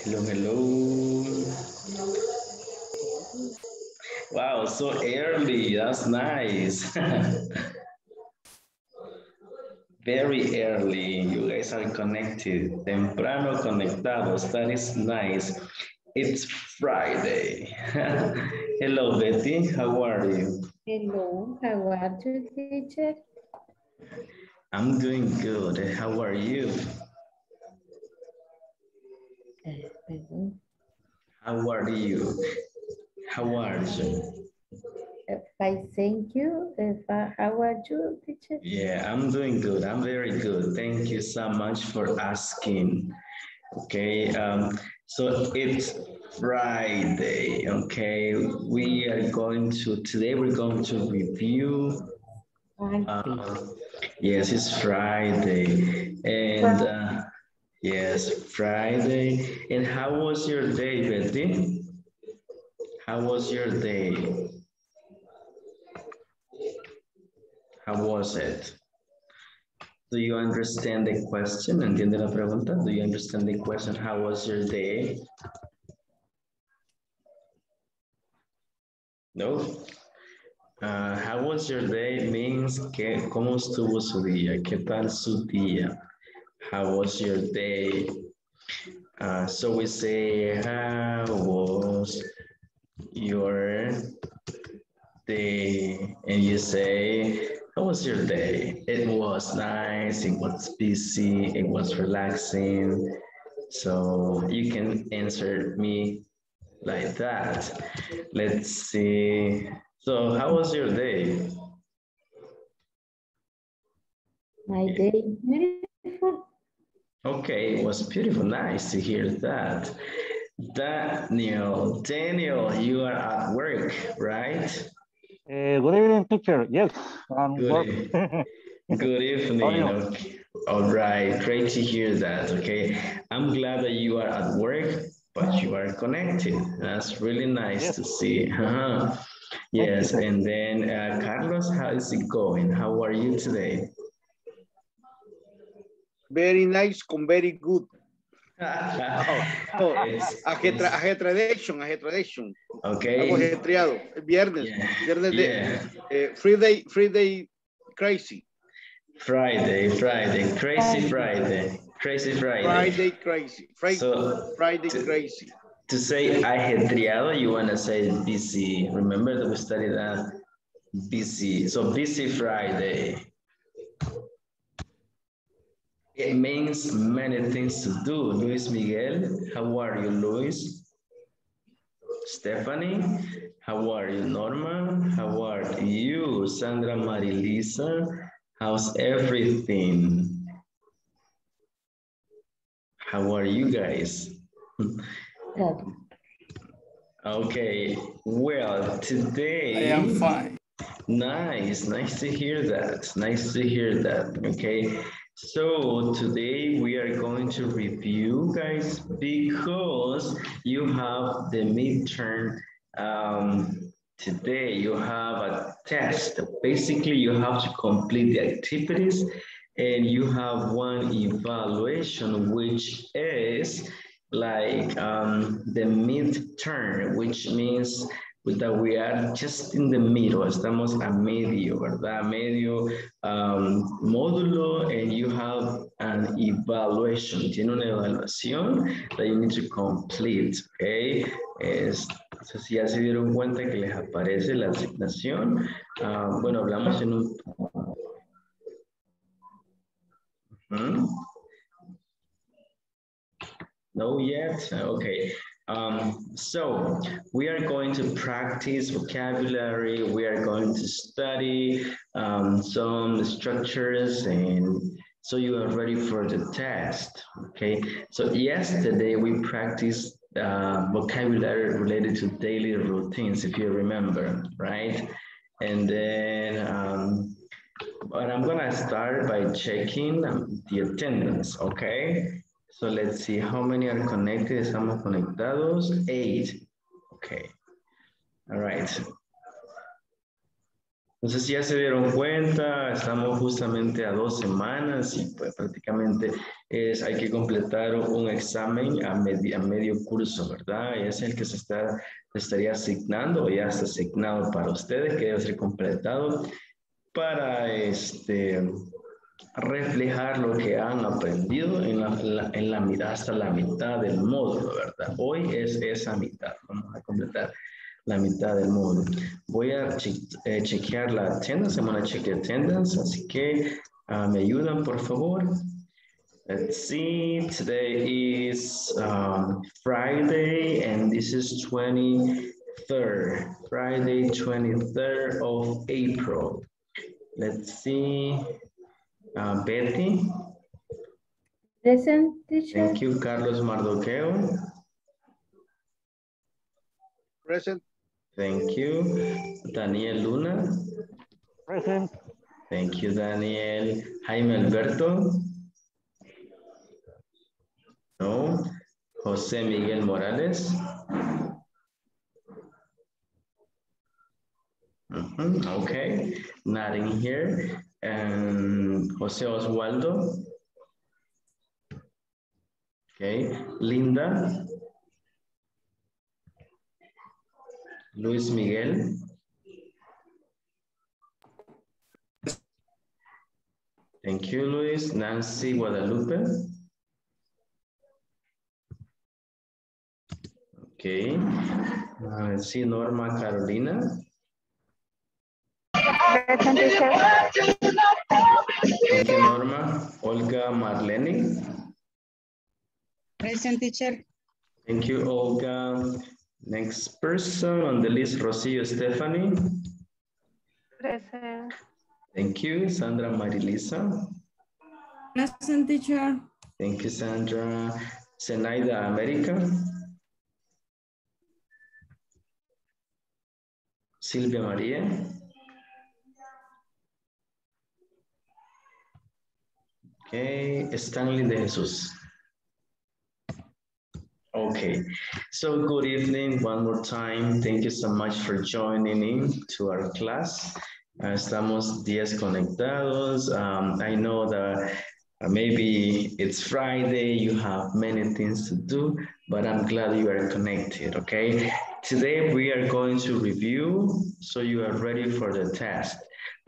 Hello, hello. Wow, so early. That's nice. Very early. You guys are connected. Temprano conectados. That is nice. It's Friday. Hello, Betty. How are you? Hello, how are you, teacher? I'm doing good. How are you? How are you? How are you? I thank you. If, uh, how are you, teacher? Yeah, I'm doing good. I'm very good. Thank you so much for asking. Okay, um, so it's Friday. Okay, we are going to today. We're going to review. Uh, yes, it's Friday, and uh, yes, Friday. And how was your day, Betty? How was your day? How was it? Do you understand the question? ¿Entiende la pregunta? Do you understand the question? How was your day? No? Uh, how was your day means que, ¿cómo estuvo su día? ¿Qué tal su día? How was your day? Uh, so we say, how was your day? And you say, how was your day? It was nice, it was busy, it was relaxing. So you can answer me like that. Let's see. So how was your day? My day beautiful. Okay, it was beautiful. Nice to hear that. Daniel, Daniel, you are at work, right? Uh, good evening, teacher. Yes, I'm Good, work. good evening. How are you? Okay. All right, great to hear that. Okay, I'm glad that you are at work, but you are connected. That's really nice Yes. to see. Uh-huh. Yes, and then uh, Carlos, how is it going? How are you today? Very nice con very good. Oh, It's- ajetra, it's- ajetradation, ajetradation. Algo okay. ajetreado. Viernes. Yeah. Viernes de Yeah. eh, Friday, Friday crazy. Friday, Friday, crazy Friday, crazy Friday. Friday crazy. Friday, So- Friday crazy. To say ajetreado, you want to say busy. Remember that we studied that busy. So busy Friday. It means many things to do. Luis Miguel, how are you, Luis? Stephanie, how are you, Norma? How are you, Sandra Marilisa? How's everything? How are you guys? Good. Okay, well, today. I am fine. Nice, nice to hear that. Nice to hear that. Okay, so today we are going to review, guys, because you have the midterm. Um, today you have a test. Basically, you have to complete the activities, and you have one evaluation, which is like um, the midterm, which means that we are just in the middle, estamos a medio, ¿verdad? Medio um, módulo, and you have an evaluation. Tiene una evaluación that you need to complete, okay? Es, si ya se dieron cuenta que les aparece la asignación. Ah, bueno, hablamos en un... Ujú. No yet? Okay. Um, so we are going to practice vocabulary. We are going to study um, some structures and so you are ready for the test. Okay. So yesterday we practiced uh, vocabulary related to daily routines, if you remember, right? And then, um, but I'm gonna start by checking the attendance, okay? So let's see how many are connected. Estamos conectados. Eight. Okay. All right. Si ya se dieron cuenta, estamos justamente a dos semanas y pues prácticamente es, hay que completar un examen a, medio, a medio curso, ¿verdad? Y es el que se está, estaría asignando o ya está asignado para ustedes, que debe ser completado para este, reflejar lo que han aprendido en la, en la, mitad, hasta la mitad del módulo, ¿verdad? Hoy es esa mitad, vamos a completar la mitad del módulo. Voy a che eh, chequear la attendance, I'm gonna check attendance, así que uh, me ayudan por favor. Let's see, today is um, Friday and this is 23rd, Friday 23rd of April. Let's see, uh, Betty. Present teacher. Thank you, Carlos Mardoqueo. Present. Thank you. Daniel Luna. Present. Thank you, Daniel. Jaime Alberto. No. José Miguel Morales. Mm -hmm. Okay, not in here. And José Oswaldo. Okay, Linda. Luis Miguel. Thank you, Luis. Nancy Guadalupe. Okay. Uh, see, Norma Carolina. Thank you, Norma. Olga Marlene. Present teacher. Thank you, Olga. Next person on the list, Rocio Stephanie. Present. Thank you, Sandra Marilisa. Present teacher. Thank you, Sandra. Zenaida America. Silvia María. Okay, Stanley de Jesús. Okay, so good evening one more time. Thank you so much for joining in to our class. Estamos 10 conectados. Um, I know that uh, maybe it's Friday, you have many things to do, but I'm glad you are connected, okay? Today we are going to review so you are ready for the test.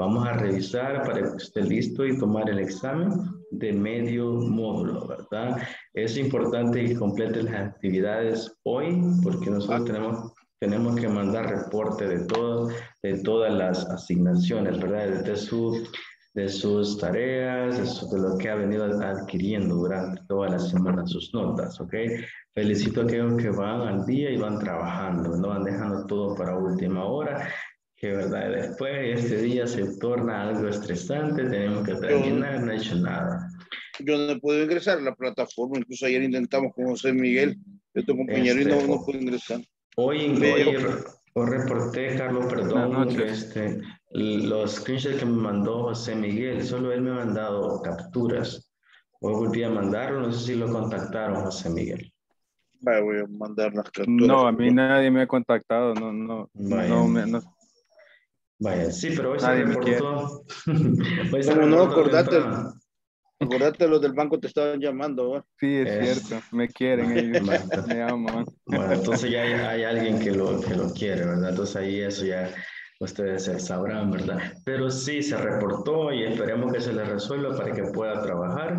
Vamos a revisar para que esté listo y tomar el examen de medio módulo, ¿verdad? Es importante que complete las actividades hoy porque nosotros tenemos, tenemos que mandar reporte de, todo, de todas las asignaciones, ¿verdad? De, su, de sus tareas, de, su, de, lo que ha venido adquiriendo durante toda la semana, sus notas, ¿ok? Felicito a aquellos que van al día y van trabajando, no van dejando todo para última hora que verdad después este día se torna algo estresante, tenemos que terminar, no he hecho nada. Yo no puedo ingresar a la plataforma, incluso ayer intentamos con José Miguel, este compañero, este, y no, no puedo ingresar. Hoy, hoy, hoy reporté, Carlos, perdón, que este, los screenshots que me mandó José Miguel, solo él me ha mandado capturas. Hoy volví a mandarlo, no sé si lo contactaron, José Miguel. Voy a mandar las capturas. No, a mí nadie me ha contactado, no, no, Vaya. no, me, no, Vaya, sí, pero hoy Nadie se me reportó. hoy se Como no, acordate. Acordate, los del banco te estaban llamando, ¿va? Sí, es, Es- cierto, me quieren ellos, me aman. Bueno, entonces ya hay, hay alguien que lo, que lo quiere, ¿verdad? Entonces ahí eso ya ustedes sabrán, ¿verdad? Pero sí, se reportó y esperemos que se le resuelva para que pueda trabajar.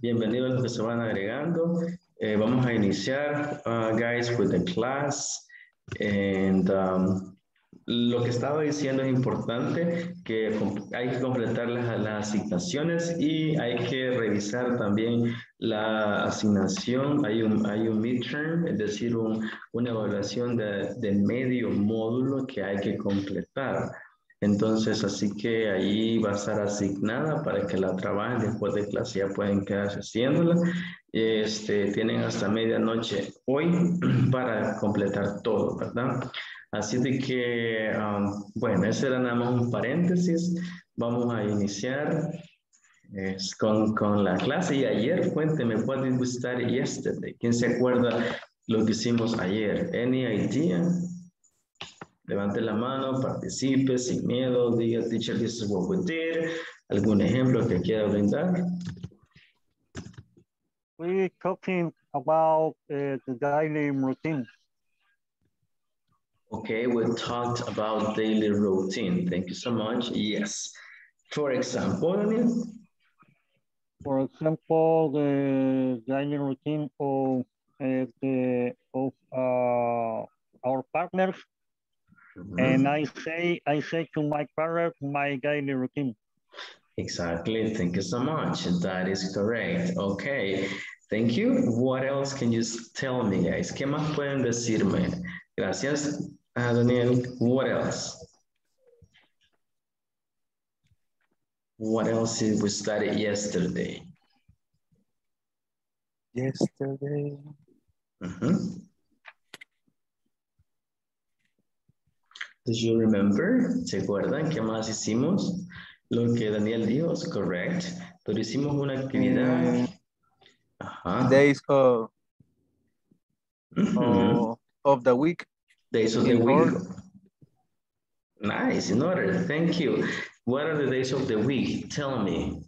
Bienvenidos los que se van agregando. Eh, vamos a iniciar, uh, guys, with the class. And um, lo que estaba diciendo es importante que hay que completar las, asignaciones y hay que revisar también la asignación. Hay un, hay un midterm, es decir, un- una evaluación de, de medio módulo que hay que completar. Entonces, así que ahí va a estar asignada para que la trabajen después de clase, ya pueden quedarse haciéndola. Este, tienen hasta medianoche hoy para completar todo, ¿verdad? Así de que, um, bueno, ese era nada más un paréntesis. Vamos a iniciar es, con, con la clase. Y ayer, cuénteme, what did we study yesterday? ¿Quién se acuerda lo que hicimos ayer? Any idea? Levante la mano, participe sin miedo, diga, teacher, this is what we did. ¿Algún ejemplo que quiera brindar? We talking about uh, the daily routine. Okay, we talked about daily routine. Thank you so much. Yes. For example, Daniel? For example, the daily routine of uh, the of uh, our partners, and I say I say to my partner my daily routine. Exactly. Thank you so much. That is correct. Okay. Thank you. What else can you tell me, guys? ¿Qué más pueden decirme? Gracias, ah, Daniel. What else? What else did we study yesterday? Yesterday. Mm-hmm. Ujú. Do you remember? ¿Se acuerdan qué más hicimos? Lo que Daniel dijo es correct, pero hicimos una actividad. Mm. Ajá. Days of, Ujú. of, of the week. Days of the week. Nice, in order. Thank you. What are the days of the week? Tell me.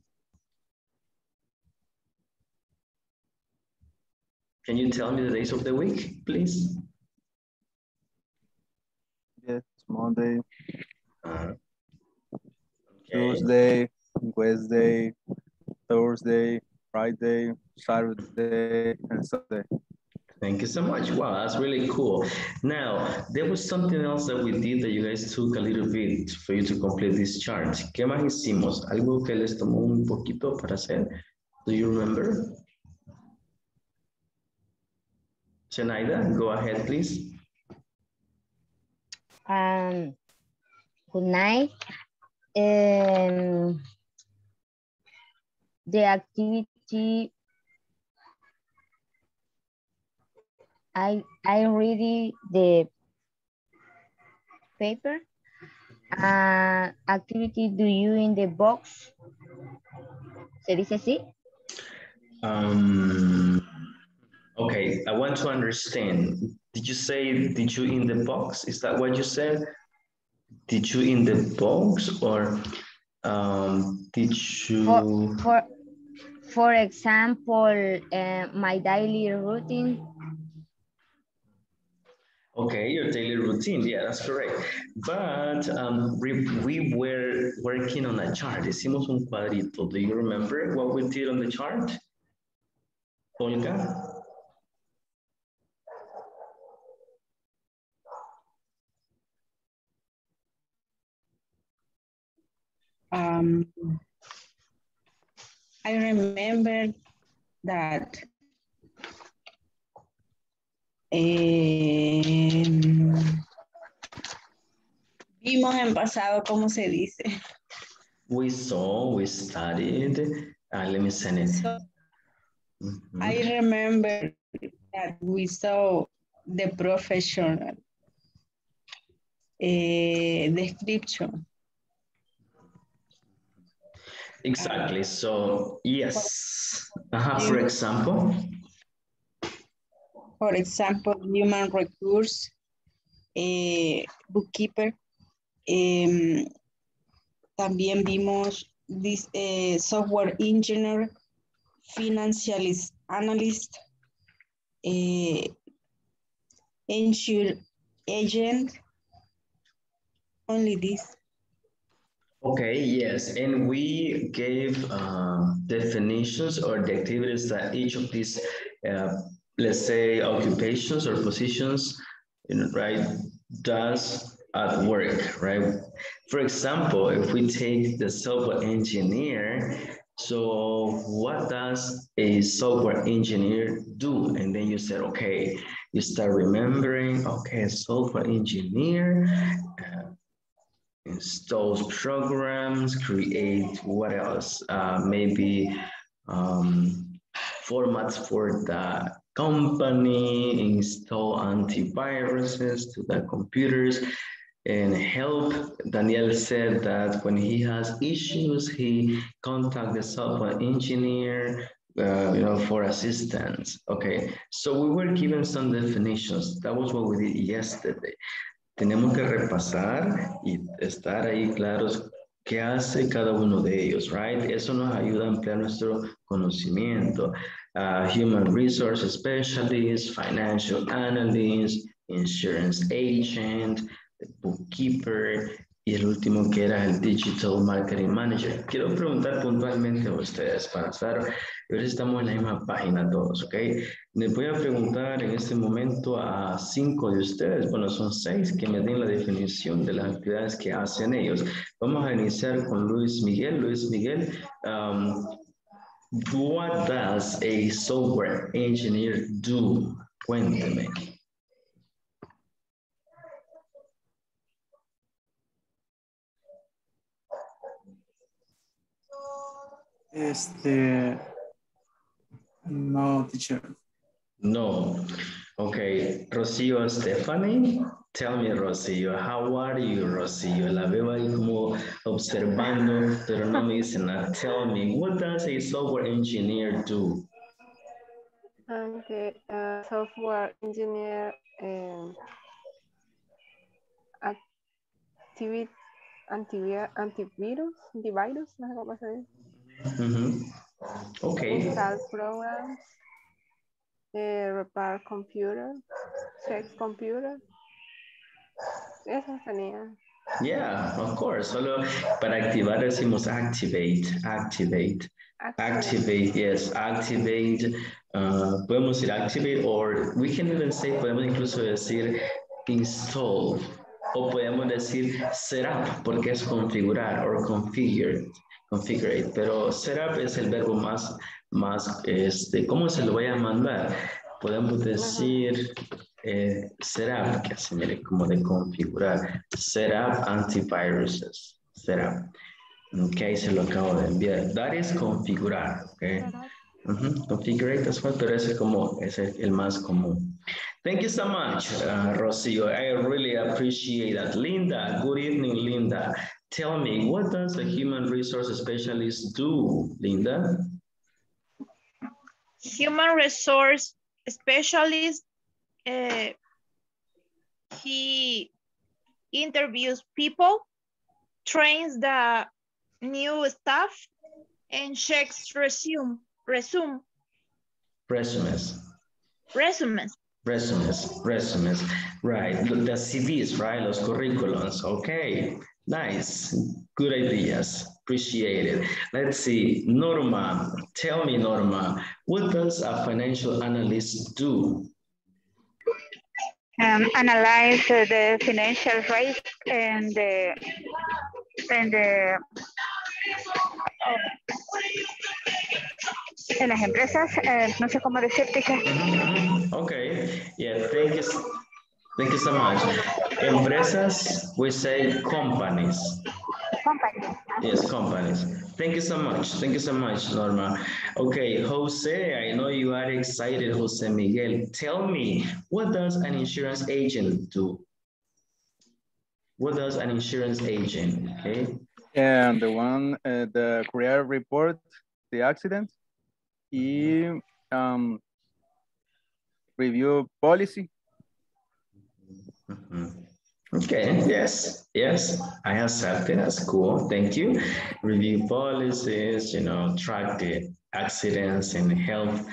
Can you tell me the days of the week, please? Yes, Monday, Uh, okay. Tuesday, Wednesday, Thursday, Friday, Saturday, and Sunday. Thank you so much. Wow, that's really cool. Now, there was something else that we did that you guys took a little bit for you to complete this chart. ¿Qué más hicimos? ¿Algo que les tomó un poquito para hacer? Do you remember? Zenaida, go ahead, please. Um, good night. Um, the activity I I read the paper. Uh, activity do you in the box? ¿Se dice así? Um, okay, I want to understand. Did you say, did you in the box? Is that what you said? Did you in the box or um, did you? For, for, for example, uh, my daily routine. Okay, your daily routine. Yeah, that's correct. But um, we, we were working on a chart. Hicimos un cuadrito. Do you remember what we did on the chart? Olga? Um, I remember that em, vimos en pasado cómo se dice. We saw, we studied. Uh, let me send it. So Mhm. I remember that we saw the professional eh, description. Exactly. So yes. Uh-huh. For example, For example, human resource, eh, bookkeeper. em, también vimos this, eh, software engineer, financial analyst, eh, insure agent. Only this. okay, yes, and we gave uh, definitions or the activities that each of these, uh, let's say, occupations or positions, right, does at work, right? For example, if we take the software engineer, so what does a software engineer do? And then you said, okay, you start remembering, okay, software engineer uh, installs programs, create what else? Uh, maybe um, formats for the company, install antiviruses to the computers and help. Daniel said that when he has issues, he contact the software engineer, uh, you know, for assistance. Okay, so we were given some definitions. That was what we did yesterday. tenemos que repasar y estar ahí claros qué hace cada uno de ellos, right? Eso nos ayuda a ampliar nuestro conocimiento. Uh, human resource specialist, financial analyst, insurance agent, bookkeeper, y el último que era el Digital Marketing Manager. Quiero preguntar puntualmente a ustedes para estar, a ver si estamos en la misma página todos, ¿ok? Les voy a preguntar en este momento a cinco de ustedes, bueno, son seis que me den la definición de las actividades que hacen ellos. Vamos a iniciar con Luis Miguel. Luis Miguel, um, what does a software engineer do? when they Cuénteme. Este, no, teacher. No. Okay, Rocío Stephanie, tell me, Rocío, how are you, Rocío? La veo ahí como observando, pero no me dice nada. Tell me, what does a software engineer do? Okay, uh, software engineer um, activity, antivirus, antivirus, antivirus, no cómo se dice. Mm -hmm. Okay. Install programs, repair computer, check computer. Eso tenía. Yeah, of course. Solo para activar decimos activate, activate, activate, activate yes, activate. Uh, podemos decir activate or we can even say, podemos incluso decir install o podemos decir setup porque es configurar or configure configure, pero setup es el verbo más, más, este, ¿cómo se lo voy a mandar? Podemos decir eh, setup, que así mire, como de configurar, setup antiviruses, setup. Ok, se lo acabo de enviar. That is configurar, ok. Uh -huh. Configure as well, pero ese es como es el más común. Thank you so much, uh, Rocio. I really appreciate that. Linda, good evening, Linda. Tell me, what does a human resource specialist do, Linda? Human resource specialist, uh, he interviews people, trains the new staff, and checks resume, resume. Resumes. Resumes. Resumes, resumes, right. The, the CVs, right? Los curriculums, okay. Nice, good ideas, appreciate it. Let's see, Norma, tell me Norma, what does a financial analyst do? Um, analyze uh, the financial risk and the, and the, en las empresas, eh, no sé cómo decirte. Okay, yeah, thank you. Thank you so much. Empresas, we say companies. Companies. Yes, companies. Thank you so much. Thank you so much, Norma. Okay, Jose, I know you are excited, Jose Miguel. Tell me, what does an insurance agent do? What does an insurance agent, okay? And the one, uh, the career report, the accident, y um, review policy. Mm -hmm. Okay, yes, yes, I accept it. That's cool. Thank you. Review policies, you know, track the accidents and health,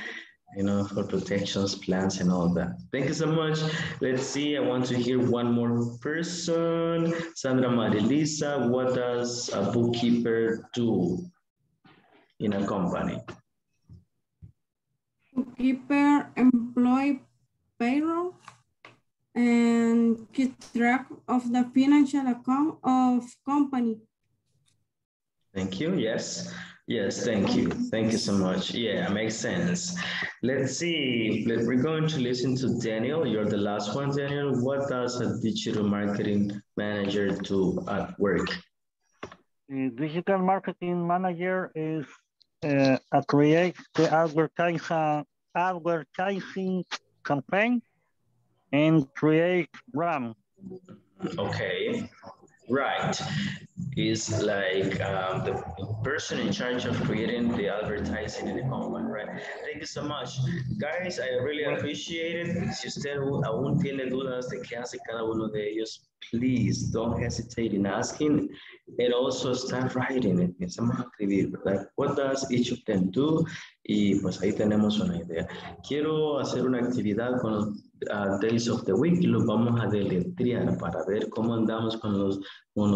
you know, for protections plans and all that. Thank you so much. Let's see. I want to hear one more person. Sandra Marilisa, what does a bookkeeper do in a company? Bookkeeper employ payroll and keep track of the financial account of company. Thank you. Yes. Yes, thank you. Thank you so much. Yeah, makes sense. Let's see. We're going to listen to Daniel. You're the last one, Daniel. What does a digital marketing manager do at work? The digital marketing manager is uh, create the advertising, advertising campaign and create RAM. Okay, right. is like um, the person in charge of creating the advertising in the company, right? Thank you so much. Guys, I really appreciate it. Si usted aún tiene dudas de qué hace cada uno de ellos, please don't hesitate in asking and also start writing it. Empezamos a escribir, ¿verdad? What does each of them do? Y pues ahí tenemos una idea. Quiero hacer una actividad con uh, days of the week los vamos a deletrear para ver cómo andamos con los,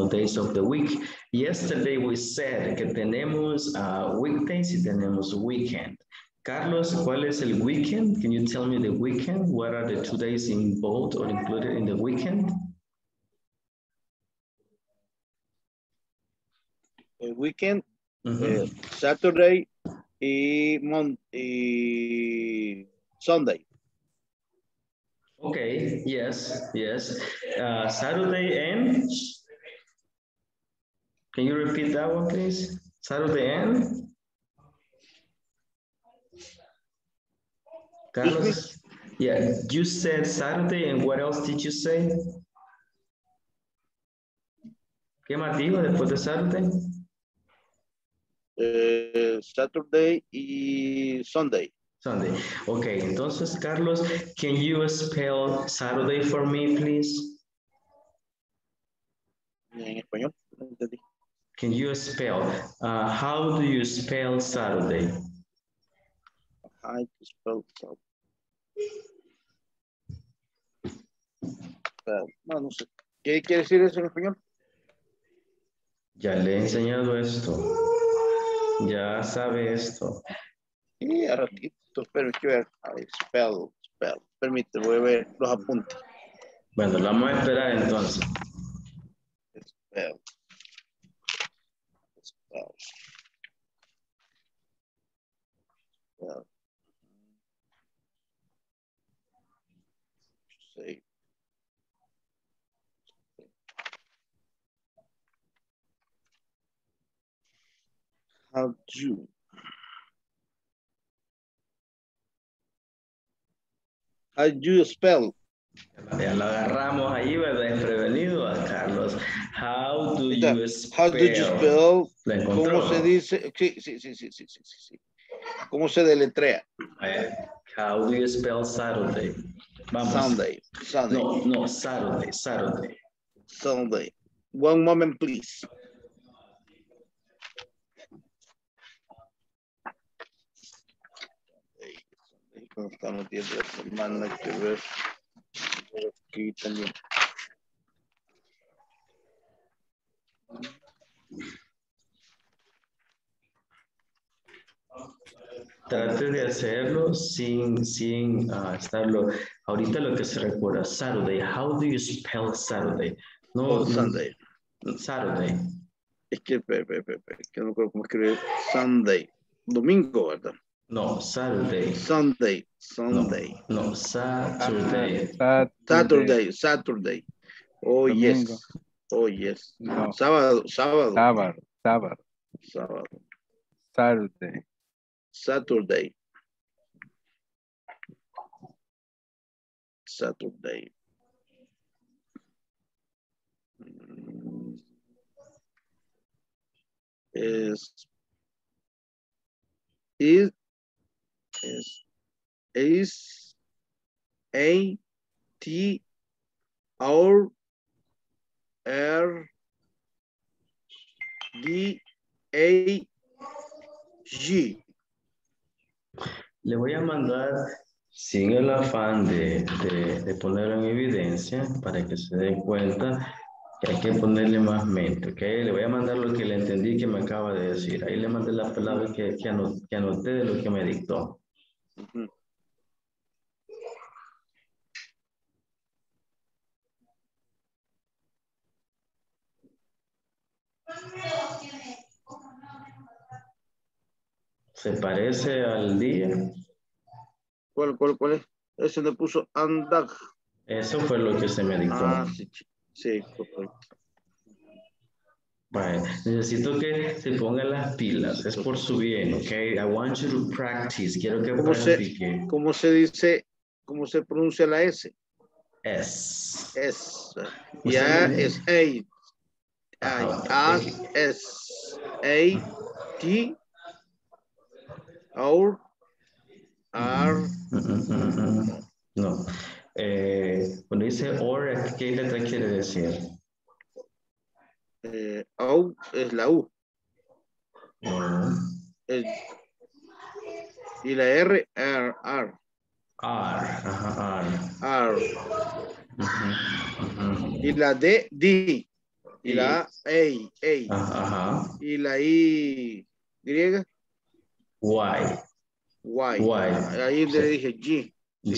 days of the week. Yesterday we said que tenemos uh, weekdays y tenemos weekend. Carlos, ¿cuál es el weekend? Can you tell me the weekend? What are the two days involved or included in the weekend? El weekend, Mhm. eh, Saturday y, y Sunday. Okay, yes, yes. Uh, Saturday and? Can you repeat that one, please? Saturday and? Carlos? Yeah, you said Saturday and what else did you say? ¿Qué más dijo después de Saturday? Eh, Saturday y Sunday. Sunday. Okay, entonces, Carlos, can you spell Saturday for me, please? En español. entendí. Can you spell, uh, how do you spell Saturday? I spell Saturday. No, no sé. ¿Qué quiere decir eso en español? Ya le he enseñado esto. Ya sabe esto. Sí, a ratito, espero que ver. Spell, spell. Permíteme, voy a ver los apuntes. Bueno, la vamos a esperar entonces. Spell. Spell. Spell. Sí. How do How do you spell? Ya lo agarramos ahí, ¿verdad? Desprevenido a Carlos. How do you spell? How do you spell? La encontró. ¿Cómo se dice? Sí, sí, sí, sí, sí, sí, sí. ¿Cómo se deletrea? How do you spell Saturday? Vamos. Sunday. Sunday. No, no, Saturday, Saturday. Sunday. One moment, please. ¿Cómo están los días de la semana? Que ver. Aquí también. Trate de hacerlo sin, sin ah, estarlo. Ahorita lo que se recuerda, Saturday. How do you spell Saturday? No, Oh, Sunday. Saturday. Es que, pe, pe, pe, que no me acuerdo cómo escribir. Sunday. Domingo, ¿verdad? No, Saturday. Sunday. Sunday. No, Saturday. Saturday. Saturday. Oh, Domingo. yes. Oh, yes. No. Sábado. Sábado. Sábado, sábado, Sábado. Saturday, Saturday. Saturday. Mm. Is is is is a t r r d a g Le voy a mandar, sin el afán de, de, de ponerlo en evidencia, para que se den cuenta que hay que ponerle más mente, ¿ok? Le voy a mandar lo que le entendí que me acaba de decir. Ahí le mandé las palabras que, que anoté de lo que me dictó. ¿Se parece al día? ¿Cuál, cuál, cuál es? Ese le puso andag. Eso fue lo que se me dictó. Ah, sí, sí, sí, correcto. Necesito que se pongan las pilas, es por su bien, ¿ok? I want you to practice, quiero que ¿Cómo se, practique. ¿Cómo se dice, cómo se pronuncia la S? Es. Usted Ya es A. A, S, A, T, O, R. Mm, mm, mm. No. Eh, cuando dice or, ¿qué letra quiere decir? Eh, O es la U. No. El- y la R, R, R, R, R. Y la D, D. Y la A, A. Y la I, griega, Y, Y. Ahí le dije G. G.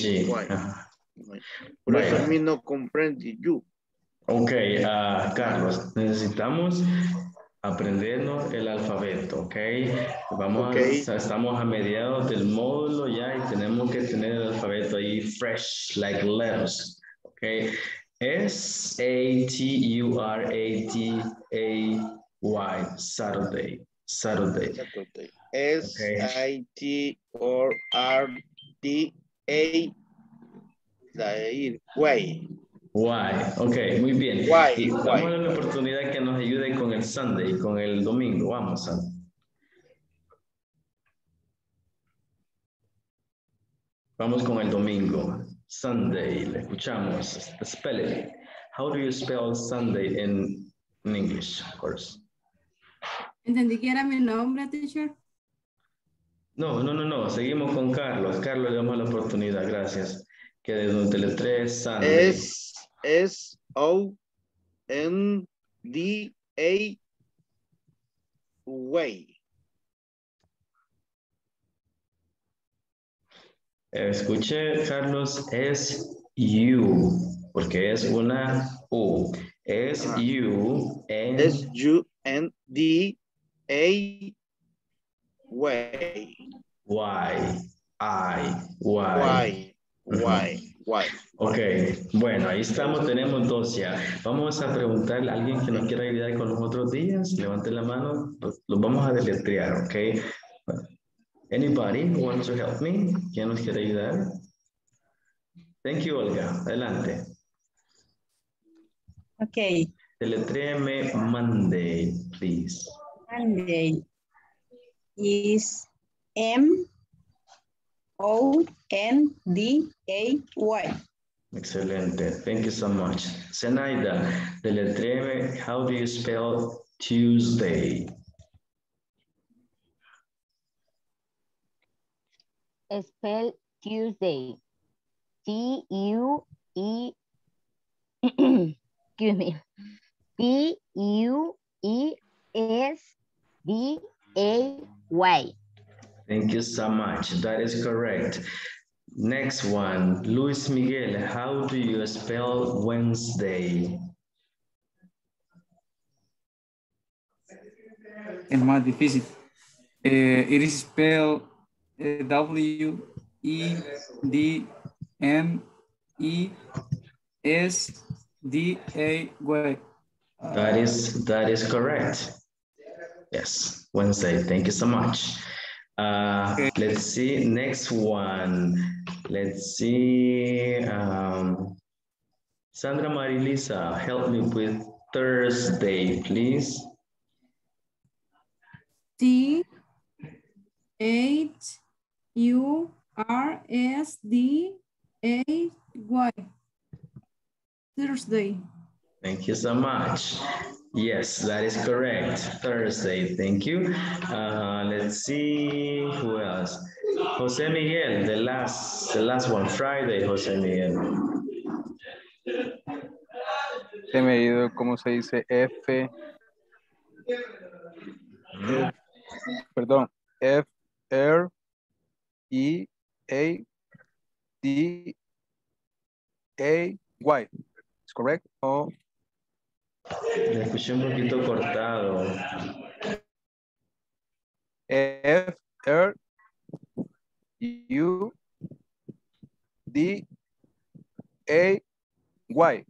Por eso a mí no comprende you. Ok, ah, Carlos, necesitamos aprendernos el alfabeto, ok? Vamos a, estamos a mediados del módulo ya y tenemos que tener el alfabeto ahí fresh, like letters, ok? S A T U R A T A Y, Saturday, Saturday. Saturday. S Why? Ok, muy bien. Why, Y why. vamos a darle la oportunidad que nos ayude con el Sunday, con el domingo. Vamos, Sunday. Vamos con el domingo. Sunday, le escuchamos. Spell it. How do you spell Sunday in, in English, of course? Entendí que era mi nombre, teacher. No, no, no, no. Seguimos con Carlos. Carlos, le damos la oportunidad. Gracias. Que desde el. S S O N D A way. Escuche, Carlos, es you, porque es una U. Es you en S U N D A way. Y. I. Y. Why? Why? Why? Ok, bueno, ahí estamos, tenemos dos ya. Vamos a preguntarle a alguien que nos quiera ayudar con los otros días. Levante la mano, los, los vamos a deletrear, ok. Anybody who wants to help me? ¿Quién nos quiere ayudar? Thank you, Olga. Adelante. Okay, Deletréeme Monday, please. Monday is M O N D A Y. Excelente. Thank you so much. Zenaida, deletréeme, how do you spell Tuesday? Spell Tuesday. T U E excuse me. T U E S D A Y. Thank you so much. That is correct. Next one, Luis Miguel, how do you spell Wednesday? Es más difícil. Eh, it is spelled eh, W E D N E S D A Y. That is that is correct. Yes, Wednesday. Thank you so much. Uh, Let's see. Next one. Let's see. Um, Sandra Marilisa, help me with Thursday, please. T H U R S D A Y. Thursday. Thank you so much. Yes, that is correct. Thursday, thank you. Uh, let's see who else. Jose Miguel, the last, the last one, Friday, Jose Miguel. Se me ha ido, ¿cómo se dice? F. Perdón. F, R, E, A, D, A, Y. ¿Es correcto? O Le escuché un poquito cortado. F, R, U, D, A, Y.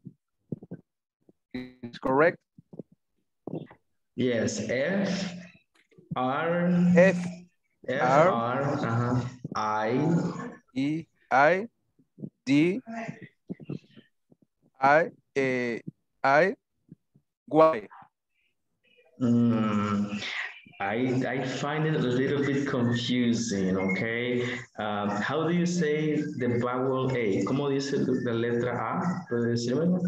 Is correct? Yes, F, R, F, F, R, R, uh-huh, I, E, I, D, I, A, I, Y. Mm, I, I find it a little bit confusing, okay? Um, how do you say the vowel A? ¿Cómo dice la letra A? ¿Puede decirme?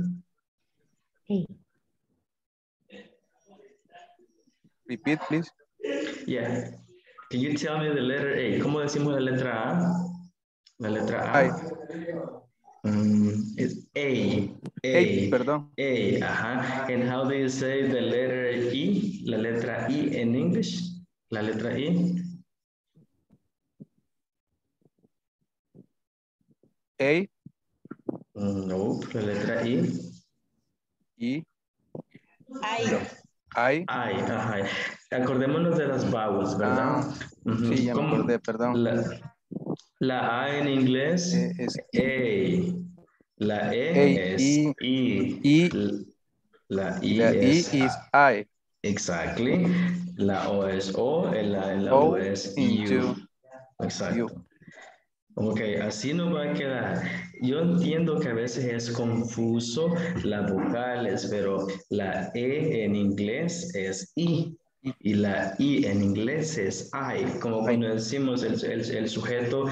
A. Repeat, please. Yeah. Can you tell me the letter A? ¿Cómo decimos la letra A? La letra A. Ay. Mm, it's A. A. Hey, perdón. A, ajá. And how do you say the letter E? La letra E in English? La letra E. A, No, la letra E. E, I, I. Ay, ajá. Acordémonos de las vowels, ¿verdad? Ah, Ujú. sí, ya me acordé, perdón. La, la A en inglés, Eh, es A. La E A, es I, I. I. La I La E es is I. Exactly. La O es O, la, la O U es U. Exacto. Ok, así nos va a quedar. Yo entiendo que a veces es confuso las vocales, pero la E en inglés es I y la I en inglés es I. Como cuando decimos el, el- el sujeto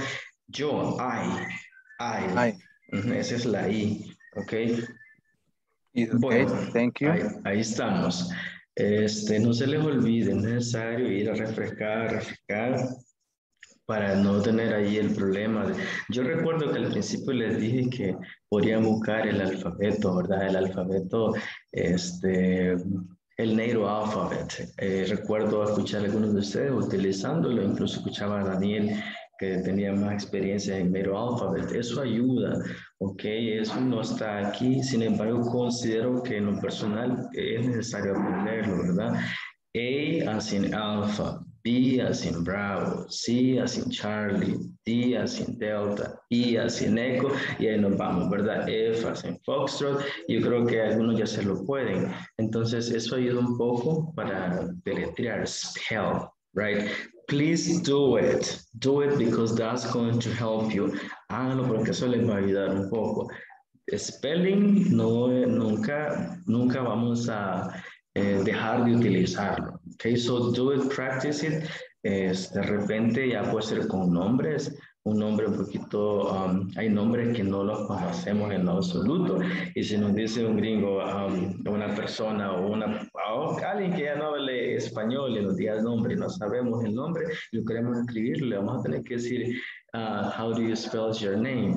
yo, I, I. I. Esa es la I, ok. Is okay. Bueno, Thank you. Ahí, ahí estamos. Este, no se les olvide, es necesario ir a refrescar, refrescar para no tener ahí el problema. Yo recuerdo que al principio les dije que podrían buscar el alfabeto, ¿verdad? El alfabeto, este, el native alphabet. Eh, recuerdo escuchar a algunos de ustedes utilizándolo, incluso escuchaba a Daniel que tenía más experiencia en native alphabet. Eso ayuda, ¿ok? Eso no está aquí, sin embargo, considero que en lo personal es necesario aprenderlo, ¿verdad? A as in alpha, B as in Bravo, C as in Charlie, D as in Delta, E as in Echo, y ahí nos vamos, ¿verdad? F as in Foxtrot, yo creo que algunos ya se lo pueden. Entonces, eso ayuda un poco para deletrear, spell, right? Please do it. Do it because that's going to help you. Háganlo porque eso les va a ayudar un poco. Spelling, no, nunca, nunca vamos a eh, dejar de utilizarlo. Okay, so do it, practice it. Es, de repente ya puede ser con nombres, un nombre un poquito, um, hay nombres que no los conocemos en absoluto. Y si nos dice un gringo, um, una persona o una, alguien que ya no hable español y nos diga el nombre no sabemos el nombre, lo queremos escribir, le vamos a tener que decir, uh, how do you spell your name?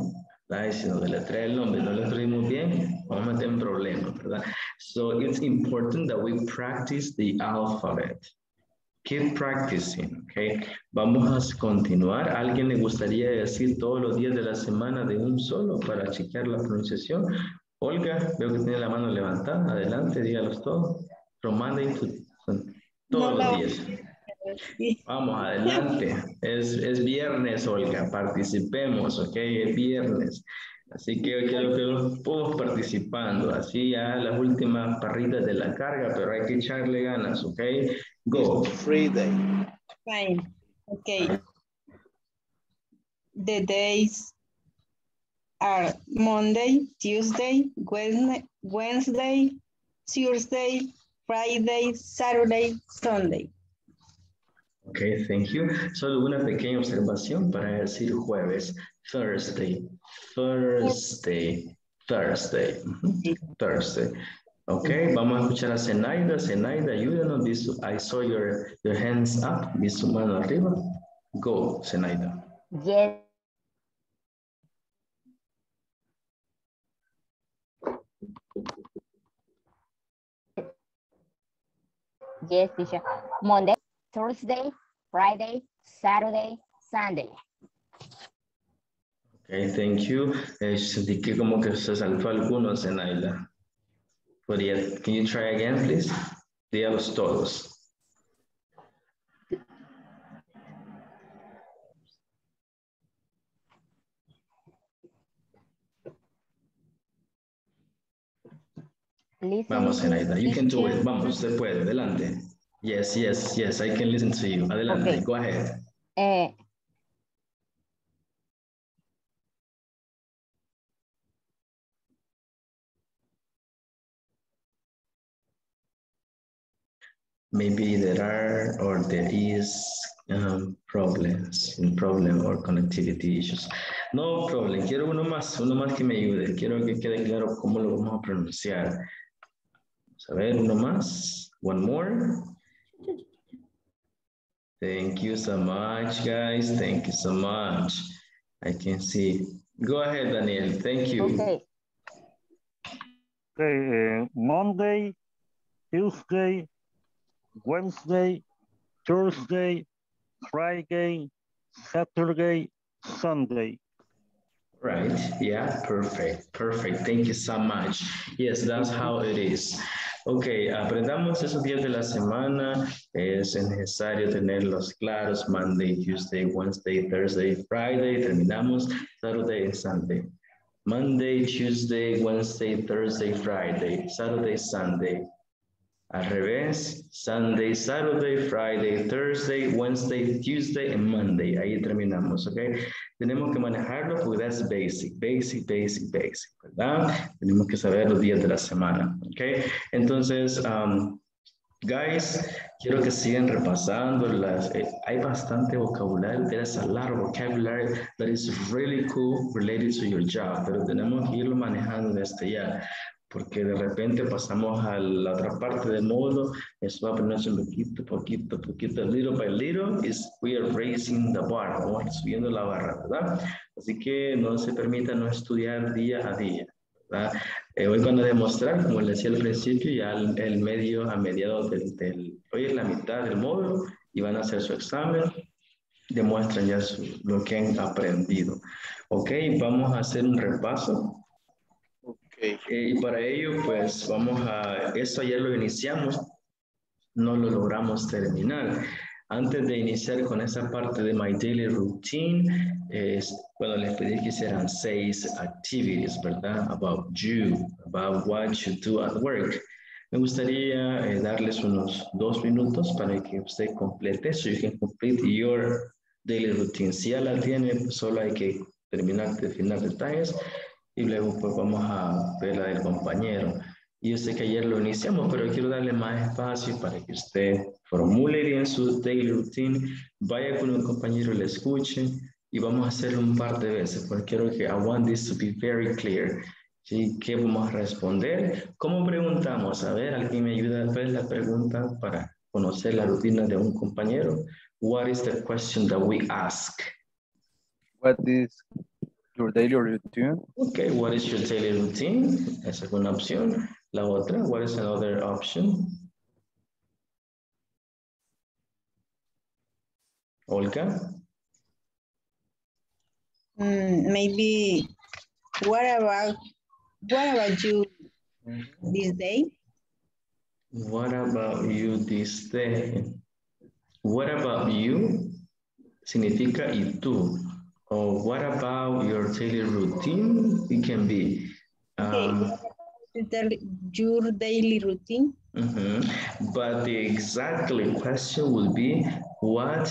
Y si nos deletrea el nombre no lo escribimos bien, vamos a meter un problema, ¿verdad? So it's important that we practice the alphabet. Keep practicing, okay? Vamos a continuar. ¿A ¿Alguien le gustaría decir todos los días de la semana de un solo para chequear la pronunciación? Olga, veo que tiene la mano levantada. Adelante, dígalos todos. From Monday to todos los días. Vamos, adelante. Es, es viernes, Olga. Participemos, ¿ok? Es viernes. Así que quiero que todos participando. Así ya las últimas parritas de la carga, pero hay que echarle ganas, ¿ok? Go. Friday. fine. Okay. The days are Monday, Tuesday, Wednesday, Wednesday, Thursday, Friday, Saturday, Sunday. Ok, thank you. Solo una pequeña observación para decir jueves. Thursday, Thursday, Thursday, Thursday. Ok, vamos a escuchar a Zenaida. Zenaida, ayúdanos. Su- I saw your, your hands up. Vi su mano arriba. Go, Zenaida. Yes. Yes, teacher. Monday, Thursday, Friday, Saturday, Sunday. Ok, thank you. Eh, sentí que como que se saltó alguno, Zenaida. Podría, can you try again, please? Dígalos todos. Listen Vamos, to Zenaida. You can do it. Vamos, usted puede. Adelante. Yes, yes, yes. I can listen to you. Adelante. Okay. Go ahead. Eh, maybe there are or there is um, problems, problem or connectivity issues. No problem. Quiero uno más, uno más que me ayude. Quiero que quede claro cómo lo vamos a pronunciar. Vamos a ver, uno más. One more. Thank you so much, guys. Thank you so much. I can see. Go ahead, Daniel. Thank you. Okay. Okay, uh, Monday, Tuesday, Wednesday, Thursday, Friday, Saturday, Sunday. Right, yeah, perfect, perfect. Thank you so much. Yes, that's how it is. Ok, aprendamos esos días de la semana. Es necesario tenerlos claros. Monday, Tuesday, Wednesday, Thursday, Friday. Terminamos Saturday and Sunday. Monday, Tuesday, Wednesday, Thursday, Friday. Saturday, Sunday. Al revés, Sunday, Saturday, Friday, Thursday, Wednesday, Tuesday, and Monday. Ahí terminamos, ¿ok? Tenemos que manejarlo porque that's basic, basic, basic, basic, ¿verdad? Tenemos que saber los días de la semana, ¿ok? Entonces, um, guys, quiero que sigan repasando. Las, eh, hay bastante vocabulario. There's a lot of vocabulary that is really cool related to your job, pero tenemos que irlo manejando desde ya porque de repente pasamos a la otra parte del módulo, eso va a ponerse un poquito, poquito, poquito, little by little, is we are raising the bar, vamos subiendo la barra, ¿verdad? Así que no se permita no estudiar día a día, ¿verdad? Eh, hoy a demostrar, como les decía al principio, ya el, el medio a mediados del, del, hoy es la mitad del módulo y van a hacer su examen, demuestran ya su, lo que han aprendido. Ok, vamos a hacer un repaso eh, y para ello, pues vamos a, esto ya lo iniciamos, no lo logramos terminar. Antes de iniciar con esa parte de My Daily Routine, es, bueno, les pedí que hicieran seis activities, ¿verdad? About you, about what you do at work. Me gustaría eh, darles unos dos minutos para que usted complete, so you can complete your daily routine. Si ya la tiene, solo hay que terminar de definir detalles y luego pues vamos a ver la del compañero. Y yo sé que ayer lo iniciamos, pero quiero darle más espacio para que usted formule bien su daily routine, vaya con un compañero y le escuche y vamos a hacerlo un par de veces, porque quiero que I want this to be very clear. ¿Sí? ¿Qué vamos a responder? ¿Cómo preguntamos? A ver, ¿alguien me ayuda a ver la pregunta para conocer la rutina de un compañero? What is the question that we ask? What is your daily routine? Okay, what is your daily routine? Esa es una opción. La otra, what is another option? Olga? Mm, maybe, what about, what about you this day? What about you this day? What about you? Significa y tú. Or what about your daily routine? It can be. Um, your daily routine. Mm -hmm. But the exactly question will be, what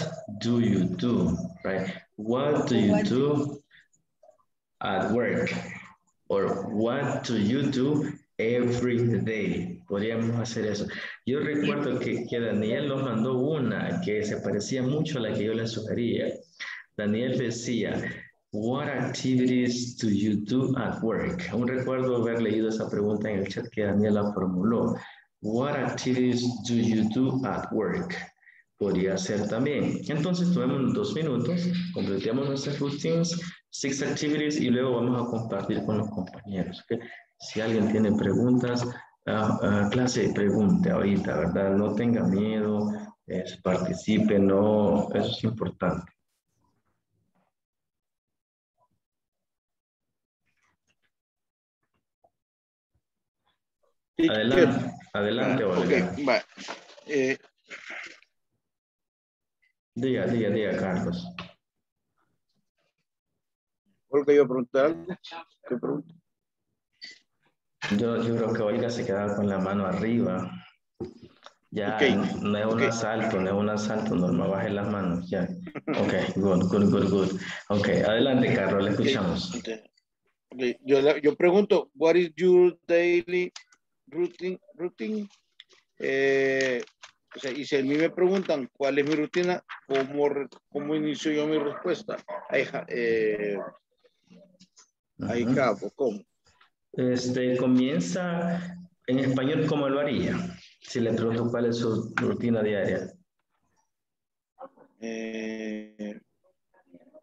do you do, right? What do you what? do at work? Or what do you do every day? Podríamos hacer eso. Yo recuerdo que, que Daniel nos mandó una que se parecía mucho a la que yo le sugería. Daniel decía, What activities do you do at work? Aún recuerdo haber leído esa pregunta en el chat que Daniela formuló. What activities do you do at work? Podría ser también. Entonces, tomemos dos minutos, completemos nuestras routines, six activities y luego vamos a compartir con los compañeros. ¿okay? Si alguien tiene preguntas, uh, uh, clase, pregunte ahorita, ¿verdad? No tenga miedo, es, participe, no, eso es importante. Adelante, adelante, ah, okay, va. Eh, diga, diga, diga, Carlos. ¿Por qué yo preguntar algo? Yo, yo creo que Olga se quedaba con la mano arriba. Ya, okay. no es un okay. asalto, no es un asalto, normal, baje las manos, ya. Ok, good, good, good, good. Ok, adelante, Carlos, le escuchamos. Yo, yo pregunto, what is your daily routine, routine. Eh, O sea, y si a mí me preguntan cuál es mi rutina, ¿cómo, cómo inicio yo mi respuesta? Ha- eh, I Ujú. have, o ¿cómo? Este, comienza en español, ¿cómo lo haría? Si le pregunto cuál es su rutina diaria. Eh,